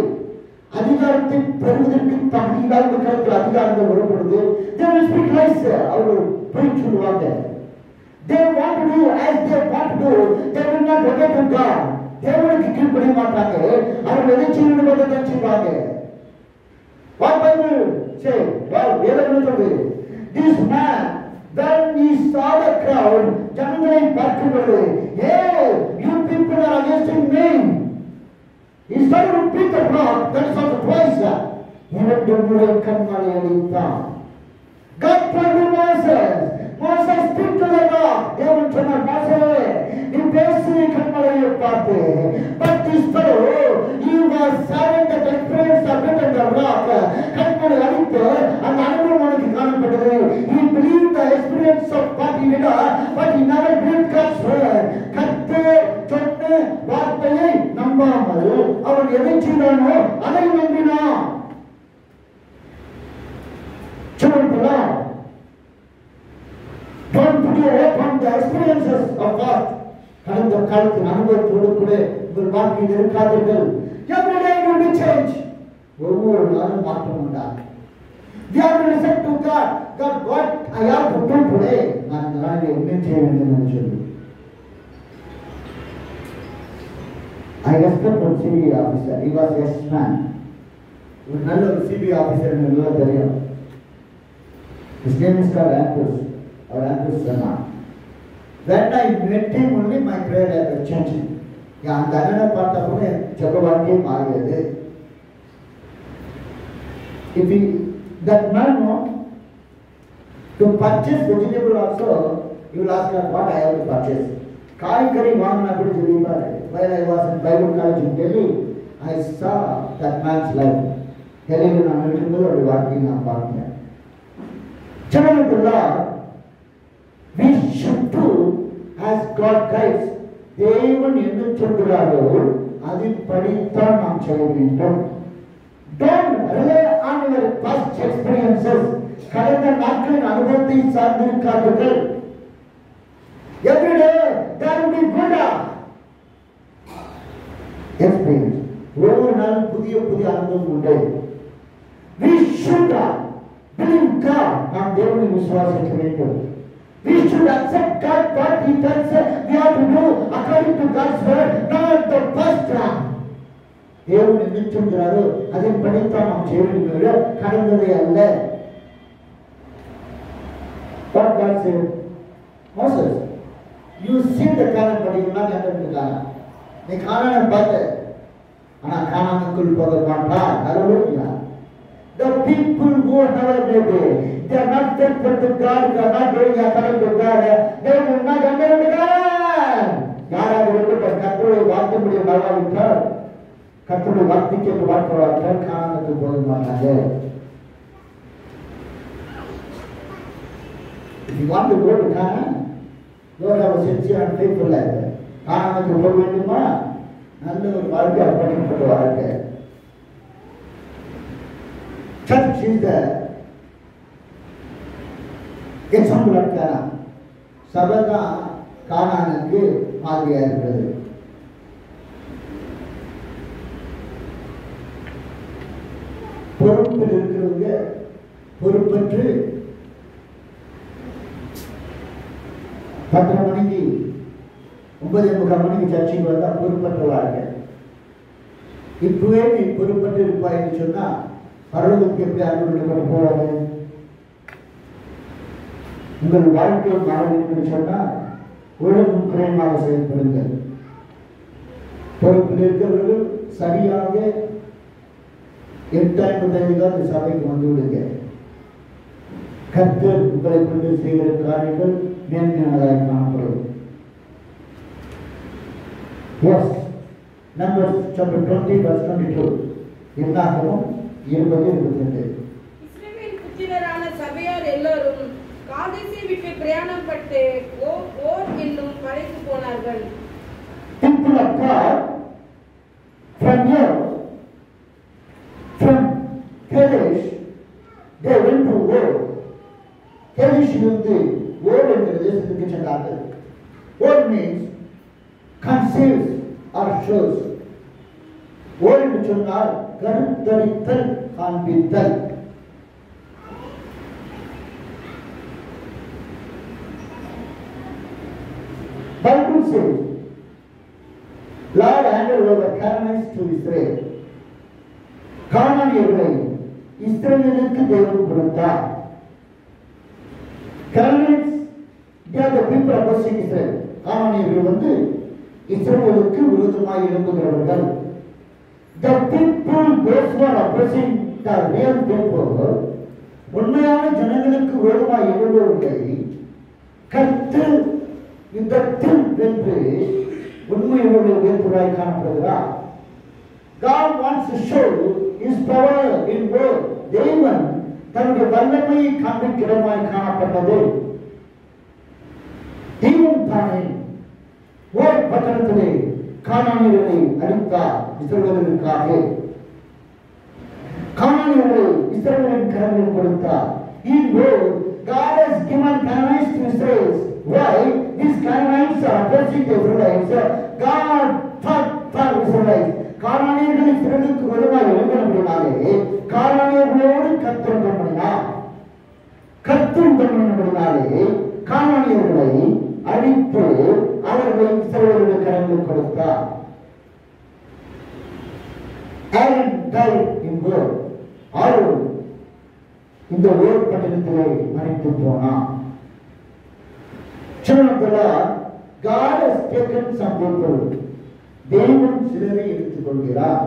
அதிகாரத்தை பெறுவதற்கு தகுதியில்லாத கருத்தில் அதிகாரங்கள் வரும்பொழுது they will speak lies அவர்கள் பொய் சொல்லுவாங்க they want to do as they want to do they will not obey to God தேவனுக்கு மாட்டாங்க அவங்க எதை செய்யணும் தான் செய்வாங்க What Bible say? Well, வேதம் என்ன சொல்றது? This man, when he saw the crowd, ஜனங்களை பார்க்கும் பொழுது, hey, you people are against me. He started to beat the rock, that is also twice. இரண்டு முறை கண்மலை அளித்தான். God told to Moses, Moses speak to the rock. தேவன் சொன்னார், மோசே, நீ பேசு கண்மலையை பார்த்து. But this fellow, he was having that experience of hitting the rock. கண்மலை the experiences of God. கடந்த காலத்தின் அனுபவத்தோடு கூட உங்கள் வாழ்க்கையில் இருக்காதீர்கள் every day will be change ஒவ்வொரு நாளும் மாற்றம் உண்டாகும் We have to listen to God. God, what I have to do today? நான் இந்த நாளில் என்ன செய்ய வேண்டும் என்று சொல்லி I respect one CBI officer. He was yes man. ஒரு நல்ல ஒரு சிபிஐ ஆஃபீஸர் எனக்கு நல்லா தெரியும் His name is called Andrews, or Andrews Sharma. When I met him only, my prayer life changed. யா, அந்த அண்ணனை பார்த்த கூட என் ஜெப வாழ்க்கையே மாறியது If he, that man no, to purchase vegetable also, you will ask her what I have to purchase. காய்கறி வாங்கினா கூட சொல்லியிருப்பாரு while I was in Bible college in Delhi, I saw that man's life. டெல்லியில் நான் இருக்கும்போது அவருடைய வாழ்க்கையை நான் பார்த்தேன் Children of the Lord, we should do as God guides. தேவன் என்ன சொல்கிறாரோ அதின்படித்தான் நாம் செய்ய வேண்டும் Don't rely on your past experiences. கடந்த நாட்களின் அனுபவத்தை சார்ந்திருக்காதீர்கள் Every day there will be Buddha experience. ஒவ்வொரு நாளும் புதிய புதிய அனுபவம் உண்டு We should believe God. நாம் தேவனை விசுவாசிக்க வேண்டும். We should accept God what He tells us we have to do according to God's word, not the first one. தேவன் என்ன சொல்கிறாரோ அதன் படித்தான் நாம் செய்ய வேண்டும் கடந்ததை அல்ல What God said, Moses, you see the காரணம் படிக்கலாம் கேட்டிருக்காங்க நீ காரணம் பார்த்த ஆனா காணாமக்குள் போக மாட்டான் ஹalleluya The people who never made it, they are not faithful to God, they are not doing according to God, they will not enter into God. யாராக இருக்கட்டும் கத்தருடைய வார்த்தை முடிய வாழ்வாவிட்டால் கத்தருடைய வார்த்தைக்கு என்று வாழ்க்கையாவிட்டால் காணாமத்துக்கு போக மாட்டாங்க If you want to go to Canaan, you have a sincere and faithful life. காணாமத்துக்கு போக வேண்டுமா நல்ல ஒரு வாழ்க்கை அர்ப்பணிக்கப்பட்ட வாழ்க்கை Church is the example of Canaan. சபை தான் மாதிரியா இருக்கிறது பொறுப்பில் இருக்கிறவங்க பொறுப்பற்று பத்தரை மணிக்கு ஒன்பதே முக்கால் மணிக்கு சர்ச்சைக்கு வந்தால் பொறுப்பற்றவா இருக்க இப்பவே நீ பொறுப்பற்று இருப்பாய்ன்னு சொன்னா பரலோகத்துக்கு எப்படி அனுமதி கொண்டு உங்கள் வாழ்க்கை மாற என்று சொன்னால் ஒழுங்கும் குறையமாக செயல்படுங்கள். பொறுப்பில் இருக்கிறவர்கள் சரியாக எட்டு ஐம்பத்தைந்து இந்த சபைக்கு வந்து விடுங்க. கர்த்தர் உங்களை கொண்டு செய்கிற காரியங்கள் மேன்மையானதாக காணப்படும். Yes number chapter twenty verse twenty two என்னாகவும் இருபது இருபத்தி ரெண்டு
புத்திரரான சபையார் எல்லோரும் காதேசை விட்டு பிரயாணப்பட்டு ஓ- ஓர் என்னும் மலைக்கு போனார்கள்
people of God from here, from Kadesh, they went to war. Kadesh இருந்து war என்ற தேசத்துக்கு சென்றார்கள். Means or shows. war என்று சொன்னால் கருத்தரித்தல் காண்பித்தல் Bible says, Lord handed over Canaanites to Israel. கானானியர்களை இஸ்ரேலுக்கு தேவன் கொடுத்தார் கனானியன்ஸ் வந்து இஸ்ரேலுக்கு விரோதமாக எழும்புகிறவர்கள் The people those who are opposing the real people உண்மையான ஜனங்களுக்கு விரோதமாய் எழும்புவர்களை கத்து யுத்தத்தில் வென்று உண்மையுடைய உயர்த்துவாய் காணப்படுகிறார். God wants to show his power in war. தேவன் தன்னுடைய வல்லமையை காண்பிக்கிறமாய் காணப்பட்டது. தீவன் தானே ஓர் பட்டணத்திலே காணானியர்களை அளித்தார் ಇತರಗಳನ್ನು ಕಾಣೆ ಕಾಣೆಗಳು ಇತರಗಳನ್ನು ಕರವನ್ನು ಕೊಡುತ್ತಾ ಈ goal God has given commandments to Israel. Why? These commandments are opposite to Israelites. God மறைத்து போனான் சின்னத்துல God has taken some people தேவன் சிலரை எடுத்துக் கொள்கிறார்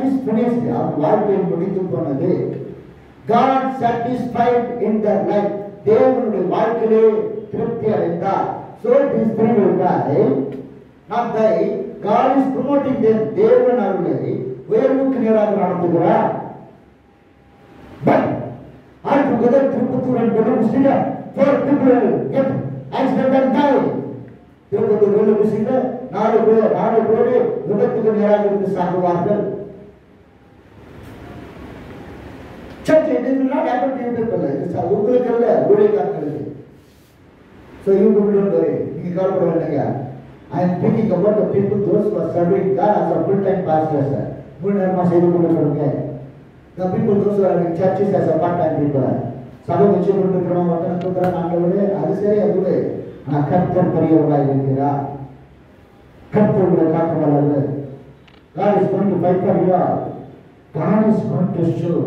life is finished. அவர் வாழ்க்கை முடிந்து போனது God satisfied in their life. தேவனுடைய வாழ்க்கையிலே திருப்தி அடைந்தார் So these three will die. Not die. God is promoting them. தேவன் அவர்களை உயர்வுக்கு நேராக நடத்துகிறார் But altogether திருப்பத்தூர் என்பது முஸ்லிம் district, four people get accident and die. Tirupattur Vellur டிஸ்ட்ரிக்ட்ல நாலு பேர் நாலு பேர் விபத்துக்கு நேராக இருந்து சாகுவார்கள் Church, it will not happen to you people. It's a- உங்களுக்கு அல்ல ஊழியக்காரர்களுக்கு So you people don't worry. நீங்க கவலைப்பட வேண்டாங்க I am thinking about the people those who are serving God as a full-time pastors. sir. முழு நேரமா செய்து கொண்டு சொல்லுங்க The people those who are in churches as a part-time people. சபை வச்சு கொண்டு இருக்கிறவங்க ஒருத்தனை தூக்குறாங்க ஆண்டவரே அது சரி அதுவே ஆனா கர்த்தர் பெரியவர்களாக இருக்கிறார் கர்த்தர் உங்களை காக்க வல்லவர் God is going to fight for you all. God is going to show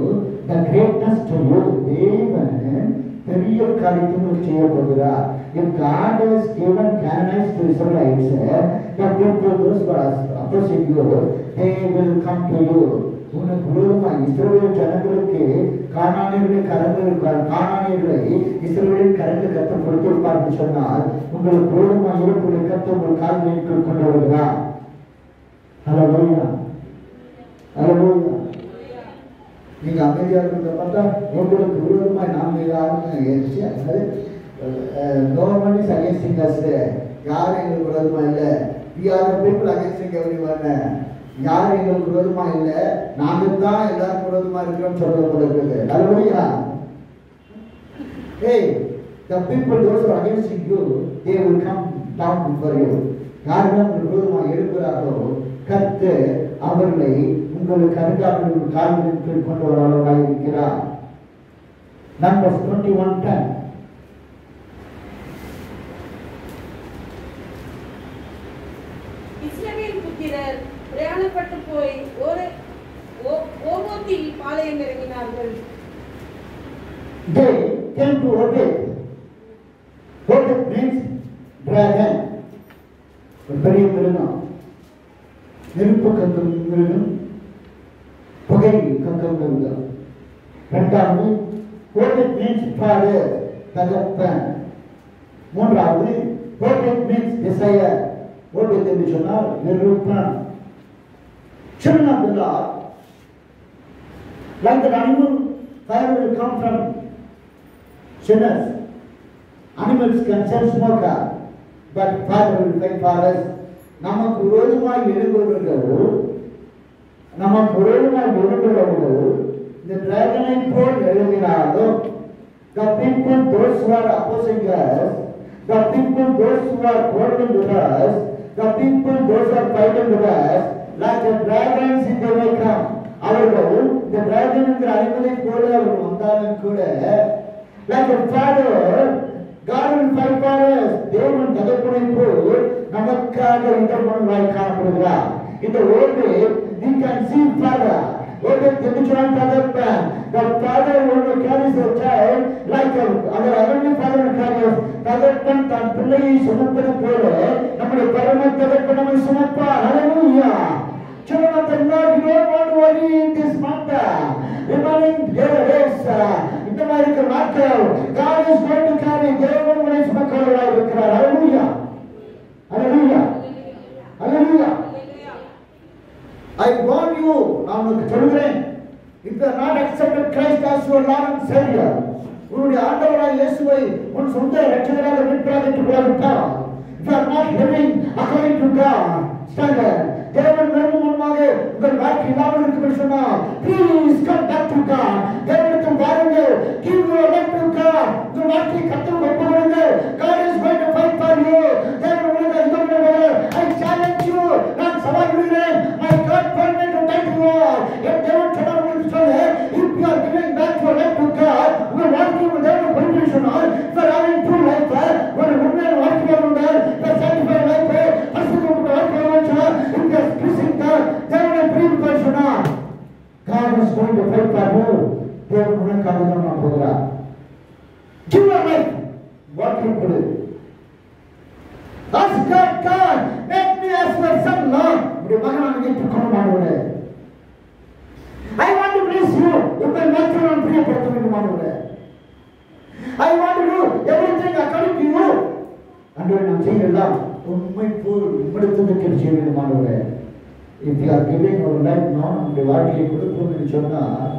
the greatness to you. தேவன் பெரிய காரியத்தை செய்ய போகிறார். If God has given Canaanites to Israelites, the people those who are opposing you, they will come to you. உனக்கு விரோதமாக இஸ்ரவேல் ஜனங்களுக்கு கானானியர்களை கரங்கள் காணானியர்களை இஸ்ரவேலின் கரங்கள் கத்தம் கொடுத்திருப்பார் என்று சொன்னால் உங்களுக்கு விரோதமாக இருப்புகளை கத்த உங்கள் கால்களில் கொண்டு வருகிறார் Hallelujah. Hallelujah. நீங்க அமைதியா இருக்கிறத பார்த்தா உங்களுக்கு விரோதமாய் நாம் யாருன்னு கவர்மெண்ட் இஸ் அகேன்ஸ்டிங் அஸ் யாரும் எங்களுக்கு விரோதமா இல்லை. We are people againsting everyone யாரும் எங்களுக்கு விரோதமா இல்லை. நாங்கள் தான் எல்லாரும் விரோதமா இருக்கிறோம் சொல்லப்படுகிறது நல்லபடியா ஏய் the people those who are against you, they will come down before you. யாரெல்லாம் உங்களுக்கு விரோதமாக எழுப்புகிறார்களோ கர்த்து அவர்களை உங்களுக்கு அருகாமல் கால்களின் கீழ் கொண்டு வரவர்களாக இருக்கிறார் number twenty one ten
Israel புத்திரர் பிரயாணப்பட்டு போய் ஒரு ஓ- ஓபோத்தில் பாளையம் இறங்கினார்கள்
they came to obey. What it means? Dragon. ஒரு பெரிய மிருகம் தகப்பன் மூன்றாவது what it means desire what it என்று சொன்னால் நிரூபணம் children of the Lord Like that animal, fire will come from sinners. Animals can send smoke, but fire will fight for us. நமக்கு விரோதமாய் எழும்புகிறவர்கள் நமக்கு விரோதமாய் எழும்புகிறவர்கள் இந்த டிராகனை போல் எழுதினாலும் the people those who are opposing us the people those who are quarreling with us the people those who are fighting with us like the dragons in the way come அவர்கள் இந்த dragon என்கிற அனிமலை போல அவர்கள் வந்தாலும் கூட like a father God will fight for us தேவன் தகப்பனை போல் நமக்காக இடமனவாய் காணப்படுகிறார் இந்த ஓடு we can see father ஓடு தெரிஞ்சுவான் தகப்பன் the father will carries the child like a our heavenly father carries தகப்பன் தன் பிள்ளையை சுமப்பது போல நம்முடைய பரம தகப்பன் நம்மை சுமப்பார் hallelujah Children of the Lord, you don't want to worry in this matter. Remaining there is, uh, இந்த மாதிரி இருக்கிற நாட்கள் God is going to carry தேவன் உங்களை சுமக்கிறவராய் இருக்கிறார் Hallelujah. Hallelujah. Hallelujah. I warn you, நான் உங்களுக்கு சொல்கிறேன் if you are not accepted Christ as your Lord and Savior உன்னுடைய ஆண்டவராய் இயேசுவை உன் சொந்த இரட்சகராக மீட்பராக ஏற்றுக்கொள்ளாவிட்டால் if you are not living according to God standard தேவன் விரும்பும் முன்பாக உங்கள் வாழ்க்கை இல்லாமல் இருக்கும் சொன்னால் please come back to God தேவனுக்கு வாருங்கள் give your life to God உங்கள் வாழ்க்கையை கத்தருக்கு ஒப்புக்கொடுங்கள் God is going to fight for you தேவன் உங்களுக்கு யுத்தம் பண்ணுவார் I challenge you நான் சவால் விடுகிறேன் தேவன் உனக்காக தான் நான் போகிறார் Give your life வாழ்க்கை கொடு. Ask God, God, make me as your son, Lord. உடைய மகனாக ஏற்றுக்கொள்ள மாட்டவரே I want to bless you. உங்கள் மாத்திரம் நான் பிரியப்படுத்த வேண்டும் ஆண்டவரே. I want to do everything according to you. அன்றே நாம் செய்யலாம் உண்மை போல் உம்மிடத்திற்கு செய்ய வேண்டும் ஆண்டவரே. If you are giving your life now, நம்முடைய வாழ்க்கையை கொடுப்போம் என்று சொன்னால்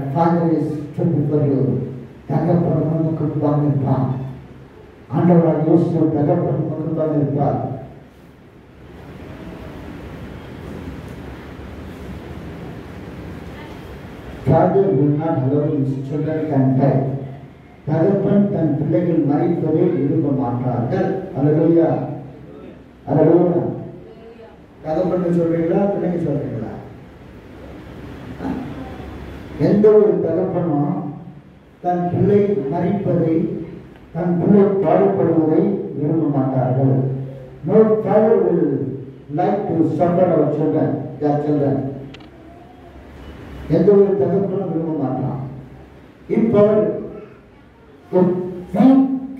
but father is stood before you தகப்பன் முன்னுக்கு முன்பாக இருப்பான் ஆண்டவராக இயேசு தகப்பன் முன்பாக இருப்பார் Father will not allow his children can die. தகப்பன் தன் பிள்ளைகள் மறைப்பதை விரும்ப மாட்டார்கள் அல்லையா அல்லையா தகப்பன் சொல்றீங்களா பிள்ளைங்க சொல்றீங்களா எந்த ஒரு தகப்பனும் தன் பிள்ளை மறிப்பதை தன் பிள்ளை பாடுபடுவதை விரும்ப மாட்டார்கள். No father will like to suffer அவர் சில்ட்ரன் தேர் சில்ட்ரன் எந்த ஒரு தகப்பனும் விரும்ப மாட்டான். இப்போ if we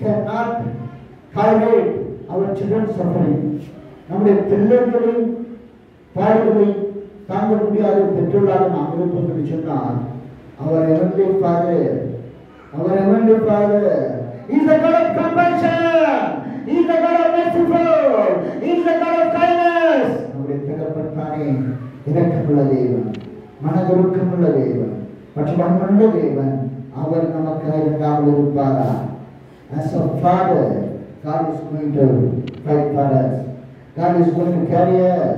cannot tolerate our children suffering நம்முடைய பிள்ளைகளின் பாடுகளை தாங்க முடியாத பெற்றோர்களாக நாம் இருப்போம் என்று சொன்னால் அவர் evenly father our heavenly father is a God of compassion he is a God of merciful he is a God of kindness நம்முடைய தகப்பன் தானே இரக்கமுள்ள தேவன் மனதுருக்கமுள்ள தேவன் மற்றும் அன்புள்ள தேவன் அவர் நமக்கு இறங்காமல் இருப்பாரா as a father God is going to fight for us God is going to carry us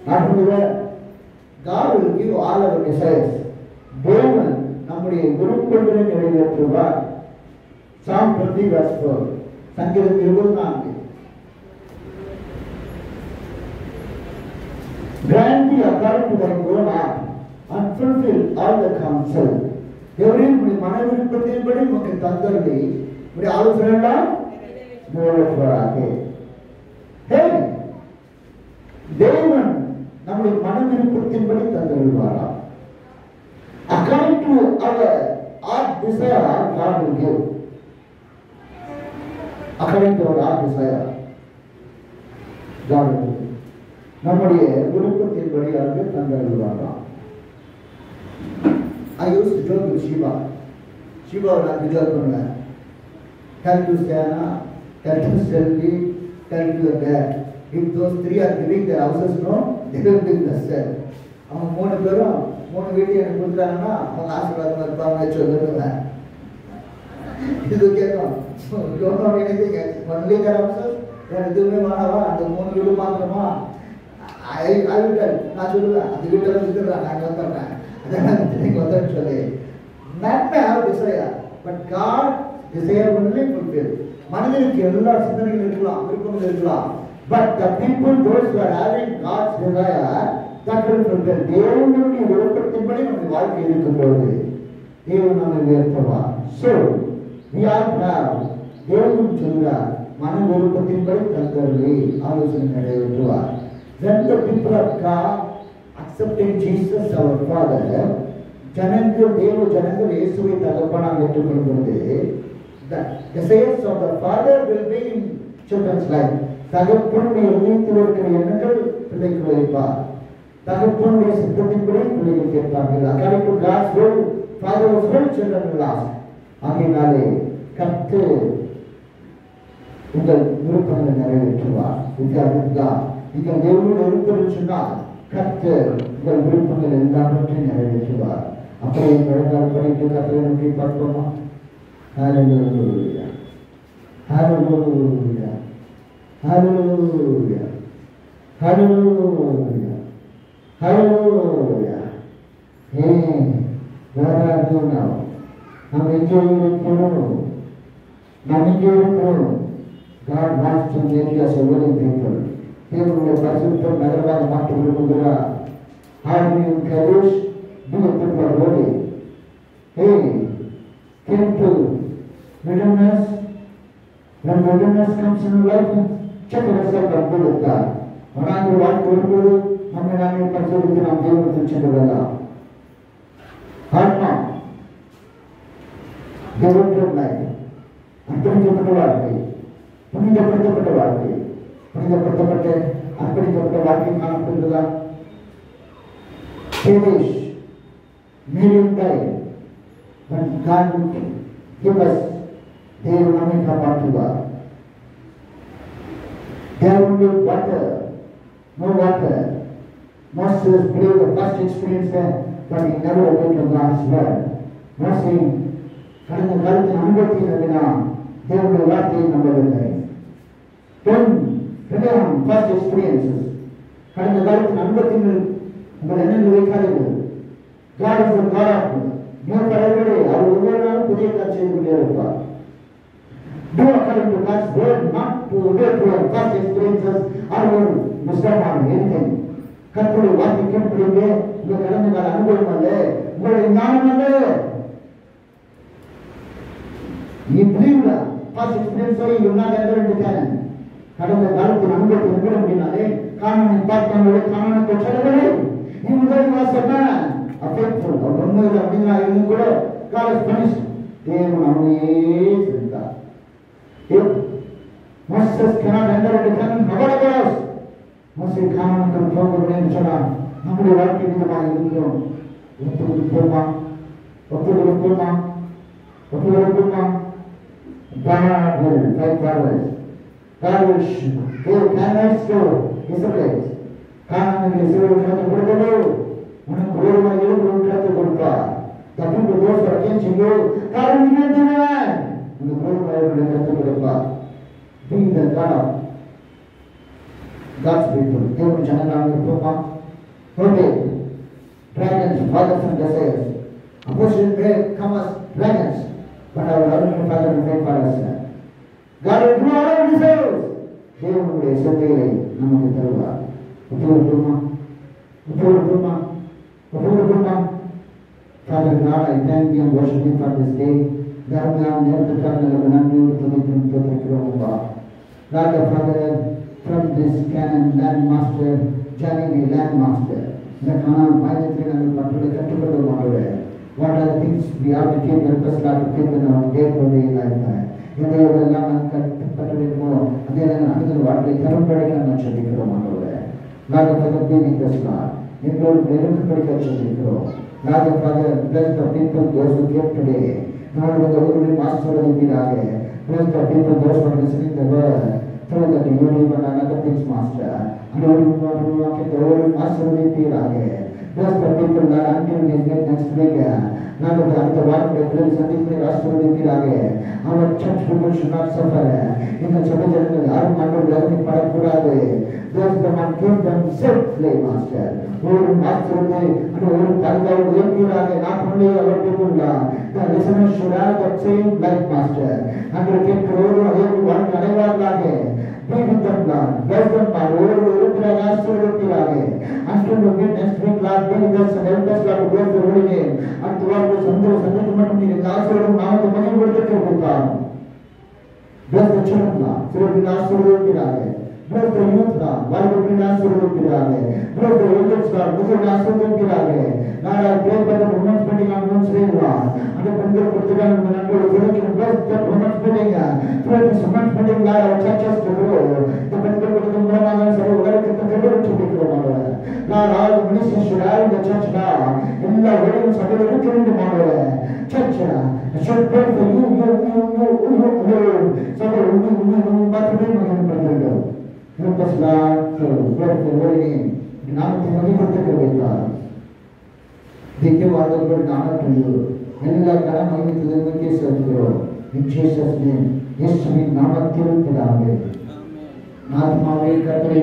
not only that God will give all our desires தேவன் நம்முடைய விருப்பங்களை நிறைவேற்றுவார் Psalm 20 verse 4 சங்கீதம் இருபது நான்கு Grant me according to thy own heart and fulfill all the counsel. தேவரே உடைய மன விருப்பத்தின்படி உமக்கு தந்தருளை உடைய ஆலோசனை எல்லாம் நிறைவேற்றுவாராக ஹே தேவன் நம்முடைய மன விருப்பத்தின்படி தந்தருள்வாராம் according to our heart desire God will give according to our heart desire God will give நம்முடைய விருப்பத்தின்படி அது தந்தருள்வாராம் I used to joke with Shiva. Shiva நான் joke பண்ணேன் Tell to Santa, tell to Selvi, tell to your dad. If those three are giving their houses, no, they will be blessed. அவங்க மூணு பேரும் மூணு வீட்டையும் எனக்கு கொடுக்குறாங்கன்னா அவங்க ஆசீர்வாதமாக இருப்பாங்க சொல்லுவேன் இது கேட்கணும். Don't anything only their houses வேற எதுவுமே வேணாவா அந்த மூணு வீடு மாத்திரமா ஐ ஐ வில் நான் சொல்லுவேன் அந்த வீட்டெல்லாம் வித்துடுறேன் நான் வந்துடுறேன் அதான் நீங்கள் வந்துன்னு சொல்லி. Man may have desire but God desire only fulfil மனிதனுக்கு எல்லா சிந்தனைகளும் இருக்கலாம் விருப்பங்கள் இருக்கலாம். But the people those having God's desire that will fulfil தேவனுடைய விருப்பத்தின்படி நம்முடைய வாழ்க்கை இருக்கும்போது தேவன் நம்மை உயர்த்துவார் ஸோ we are proud தேவன் சொல்கிறார் மன விருப்பத்தின்படி தந்தருளை ஆலோசனை நிறைவேற்றுவார் when the people of God accepted Jesus our Father ஜனங்கள் தேவ ஜனங்கள் இயேசுவை தகப்பனாக ஏற்றுக்கொள்வது the desires of the father will be in children's life தகப்பனுடைய இதயத்தில் இருக்கிற எண்ணங்கள் பிள்ளைக்கு வைப்பார் தகப்பனுடைய சித்தத்தின்படி பிள்ளைகள் கேட்பார்கள் according to God's will father was well children will ஆகையினாலே கத்து உங்கள் விருப்பங்களை நிறைவேற்றுவார் வித்யாவித்யா நீங்கள் தேவனோடு இருப்பது சொன்னால் கத்து உங்கள் விருப்பங்கள் எல்லாவற்றையும் நிறைவேற்றுவார் அப்படியே முழங்கால் படித்து கத்தரை நோக்கி பார்ப்போமா Hallelujah. Hallelujah. Hallelujah. Hallelujah. Hallelujah. Hey, where are you now? I'm in your room. I'm in your room. God wants to make us a willing people. People who are Nagaravan want to live How do you encourage? Be a people of holy. Hey, temple, wilderness. When wilderness comes in life, check yourself and go with God. When I కన్నడాన్ని పరిశోధించిన దేవుడు తెచ్చాడు కదా కర్మ దేవుడు ఉన్నాయి అర్పించబడ్డ వారికి పుణ్యపరచబడ్డ వారికి పుణ్యపరచబట్టే అర్పించబడ్డ వారికి కానకుండా కేదేశ్ మీరు ఉంటాయి బట్ గాడ్ గివ్ అస్ దేవుడు నమ్మి కాపాడుతుగా There will be water, no water, Moses believed the first experience there, but he never obeyed to God's word. Moses கடந்த காலத்தில் அனுபவத்தை நம்பினான் தேவனுடைய வார்த்தையை நம்பவில்லை Don't rely on past experiences. கடந்த காலத்தின் அனுபவத்தில் உங்கள் எண்ணங்கள் வைக்காதீர்கள் God is the God of new தலைவர்களே அவர் ஒவ்வொரு நாளும் புதிய காட்சி செய்து கொண்டே இருப்பார் Do according to God's word, not to obey to your past experiences or your wisdom or anything. கர்த்தருடைய வார்த்தை கேட்பீங்க உங்க கடந்த கால அனுபவம் அல்ல. உங்களுடைய ஞானம் அல்ல. நீ பிலீவ்ல past experience why you not enter into Canaan கடந்த காலத்தின் அனுபவத்தை விட அப்படின்னாலே காணனை பார்த்தவங்களே காணனை சொல்லவில்லை இவங்க வாஸ் என்ன அஃபெக்ட்ஃபுல் அவர் உண்மையில் அப்படின்னா இருந்தும் கூட God has தேவன் அவனையே cannot enter into காரணத்தில் போகவில்லை என்று சொன்னார் நம்முடைய வாழ்க்கை விதமாக இருக்கிறோம் ஒப்பு கொடுப்போமா ஒப்பு கொடுப்போமா ஒப்பு கொடுப்போமா God will fight for us. God will give Canaanites to Israelites. காரணங்கள் இஸ்ரேலுக்கு வந்து கொடுத்தது உனக்கு ஓரமாக எழுந்து உண்டாத்து கொடுப்பார் தப்பிப்பு தோசை அடைஞ்சு காரணம் நிகழ்த்தினார் உனக்கு ஓரமாக God's people came to Janana with Puma, dragons, fathers and desires. Apostle may come as dragons, but our loving Father will make for us. God will do our own desires. ದೇವರುடைய ಸಭೆಯಲ್ಲಿ ನಮಗೆ ತರುವ ಉಪಯೋಗಮ ಉಪಯೋಗಮ ಉಪಯೋಗಮ Father God, I thank you and worship you for this day. God, we are never the time that we are to make him to take your. God, the Father, from this canon land master, journey we learn master. இந்த காணாமல் பயணத்தில் நாங்கள் மற்றவர்களை கற்றுக்கொள்ளும் ஆண்டவரே What are the things we have to keep help us Lord to keep in our day to day life? எதை எதெல்லாம் நாங்கள் கற்றுப்பட வேண்டுமோ அதே நாங்கள் அனுதின வாழ்க்கையை தரும்படிக்க நாங்கள் சொல்லிக்கிறோம் ஆண்டவரே Lord the Father be with us Lord. எங்களோடு நெருக்கப்படிக்க சொல்லிக்கிறோம் Lord the Father थोड़ा गड्ढियों नहीं बनाना तो प्लीज़ मास्टर हमारे बुआ बुआ के तो मास्टर में फिर आ गए दस पति तो नारायण के एंगेजमेंट नेक्स्ट वीक है। ना तो हम तो वाइफ प्रेसिडेंट सदी में राष्ट्र में फिर आ गए हम अच्छा शुभ शुभ सफ़र है। इनका छोटे जन में हर मानो लग में पर पूरा दे दस दमान के दम सिर्फ़ प्ले मास्टर और मास्टर में और और परिवार में फिर आ गए। ना हमने अगर बोला the listener should have the same like master हम क्रिकेट करोड़ और वन करने वाला है। Wisdom by word will open and ask you to be again. Until you get next week, Lord, then there's an eldest that will go to the holy name. And to all those under the sentiment of the last word, now the money will get to the Bless the children, Lord. So we will ask you to be again. Bless the elders, Lord. முதியோர்கள் ஆசீர்வதிக்கிறாங்க நான் pray for the women's meeting on Wednesday, Lord. அந்த பெண்கள் கொடுத்துக்கான உங்கள் நண்பர்கள் கிடைக்கும் Bless the women's meeting. Through this women's meeting, Lord, our churches to grow. இந்த பெண்கள் கொடுக்கும் மூலமாக சரி உலகத்துக்கு கெடுத்து சொல்லிக்கிறோம் நான் all the ministers should have in the church now. எல்லா வேலையும் சபையில் இருக்க வேண்டும் ஆண்டவரே. Church, I should pray for you, you, you, you, you, you. சபை உண்மை, உண்மை, உண்மை மாத்திரமே மகிழ்ப்படுகிறது. Help us, Lord, to pray for your holy name. நாமத்தை Help us, God, to work the word in. ಜ್ಞಾನವನ್ನು ಕೊಟ್ಟುಕೊಳ್ಬೇಕಾದ ದಿವ್ಯವಾದವುಗಳು ಜ್ಞಾನ ತಿಳಿದು ಎಲ್ಲ ಜ್ಞಾನ ಮೈನಿಗೆ ಸದ್ಗುರು ಇನ್ ಜೀಸಸ್ ನೇಮ್ ಯೇಸುವಿನ ನಾಮಕ್ಕೆ ಉಂಟಾಗಲಿ ಆತ್ಮಾವೇ ಕರ್ತರೇ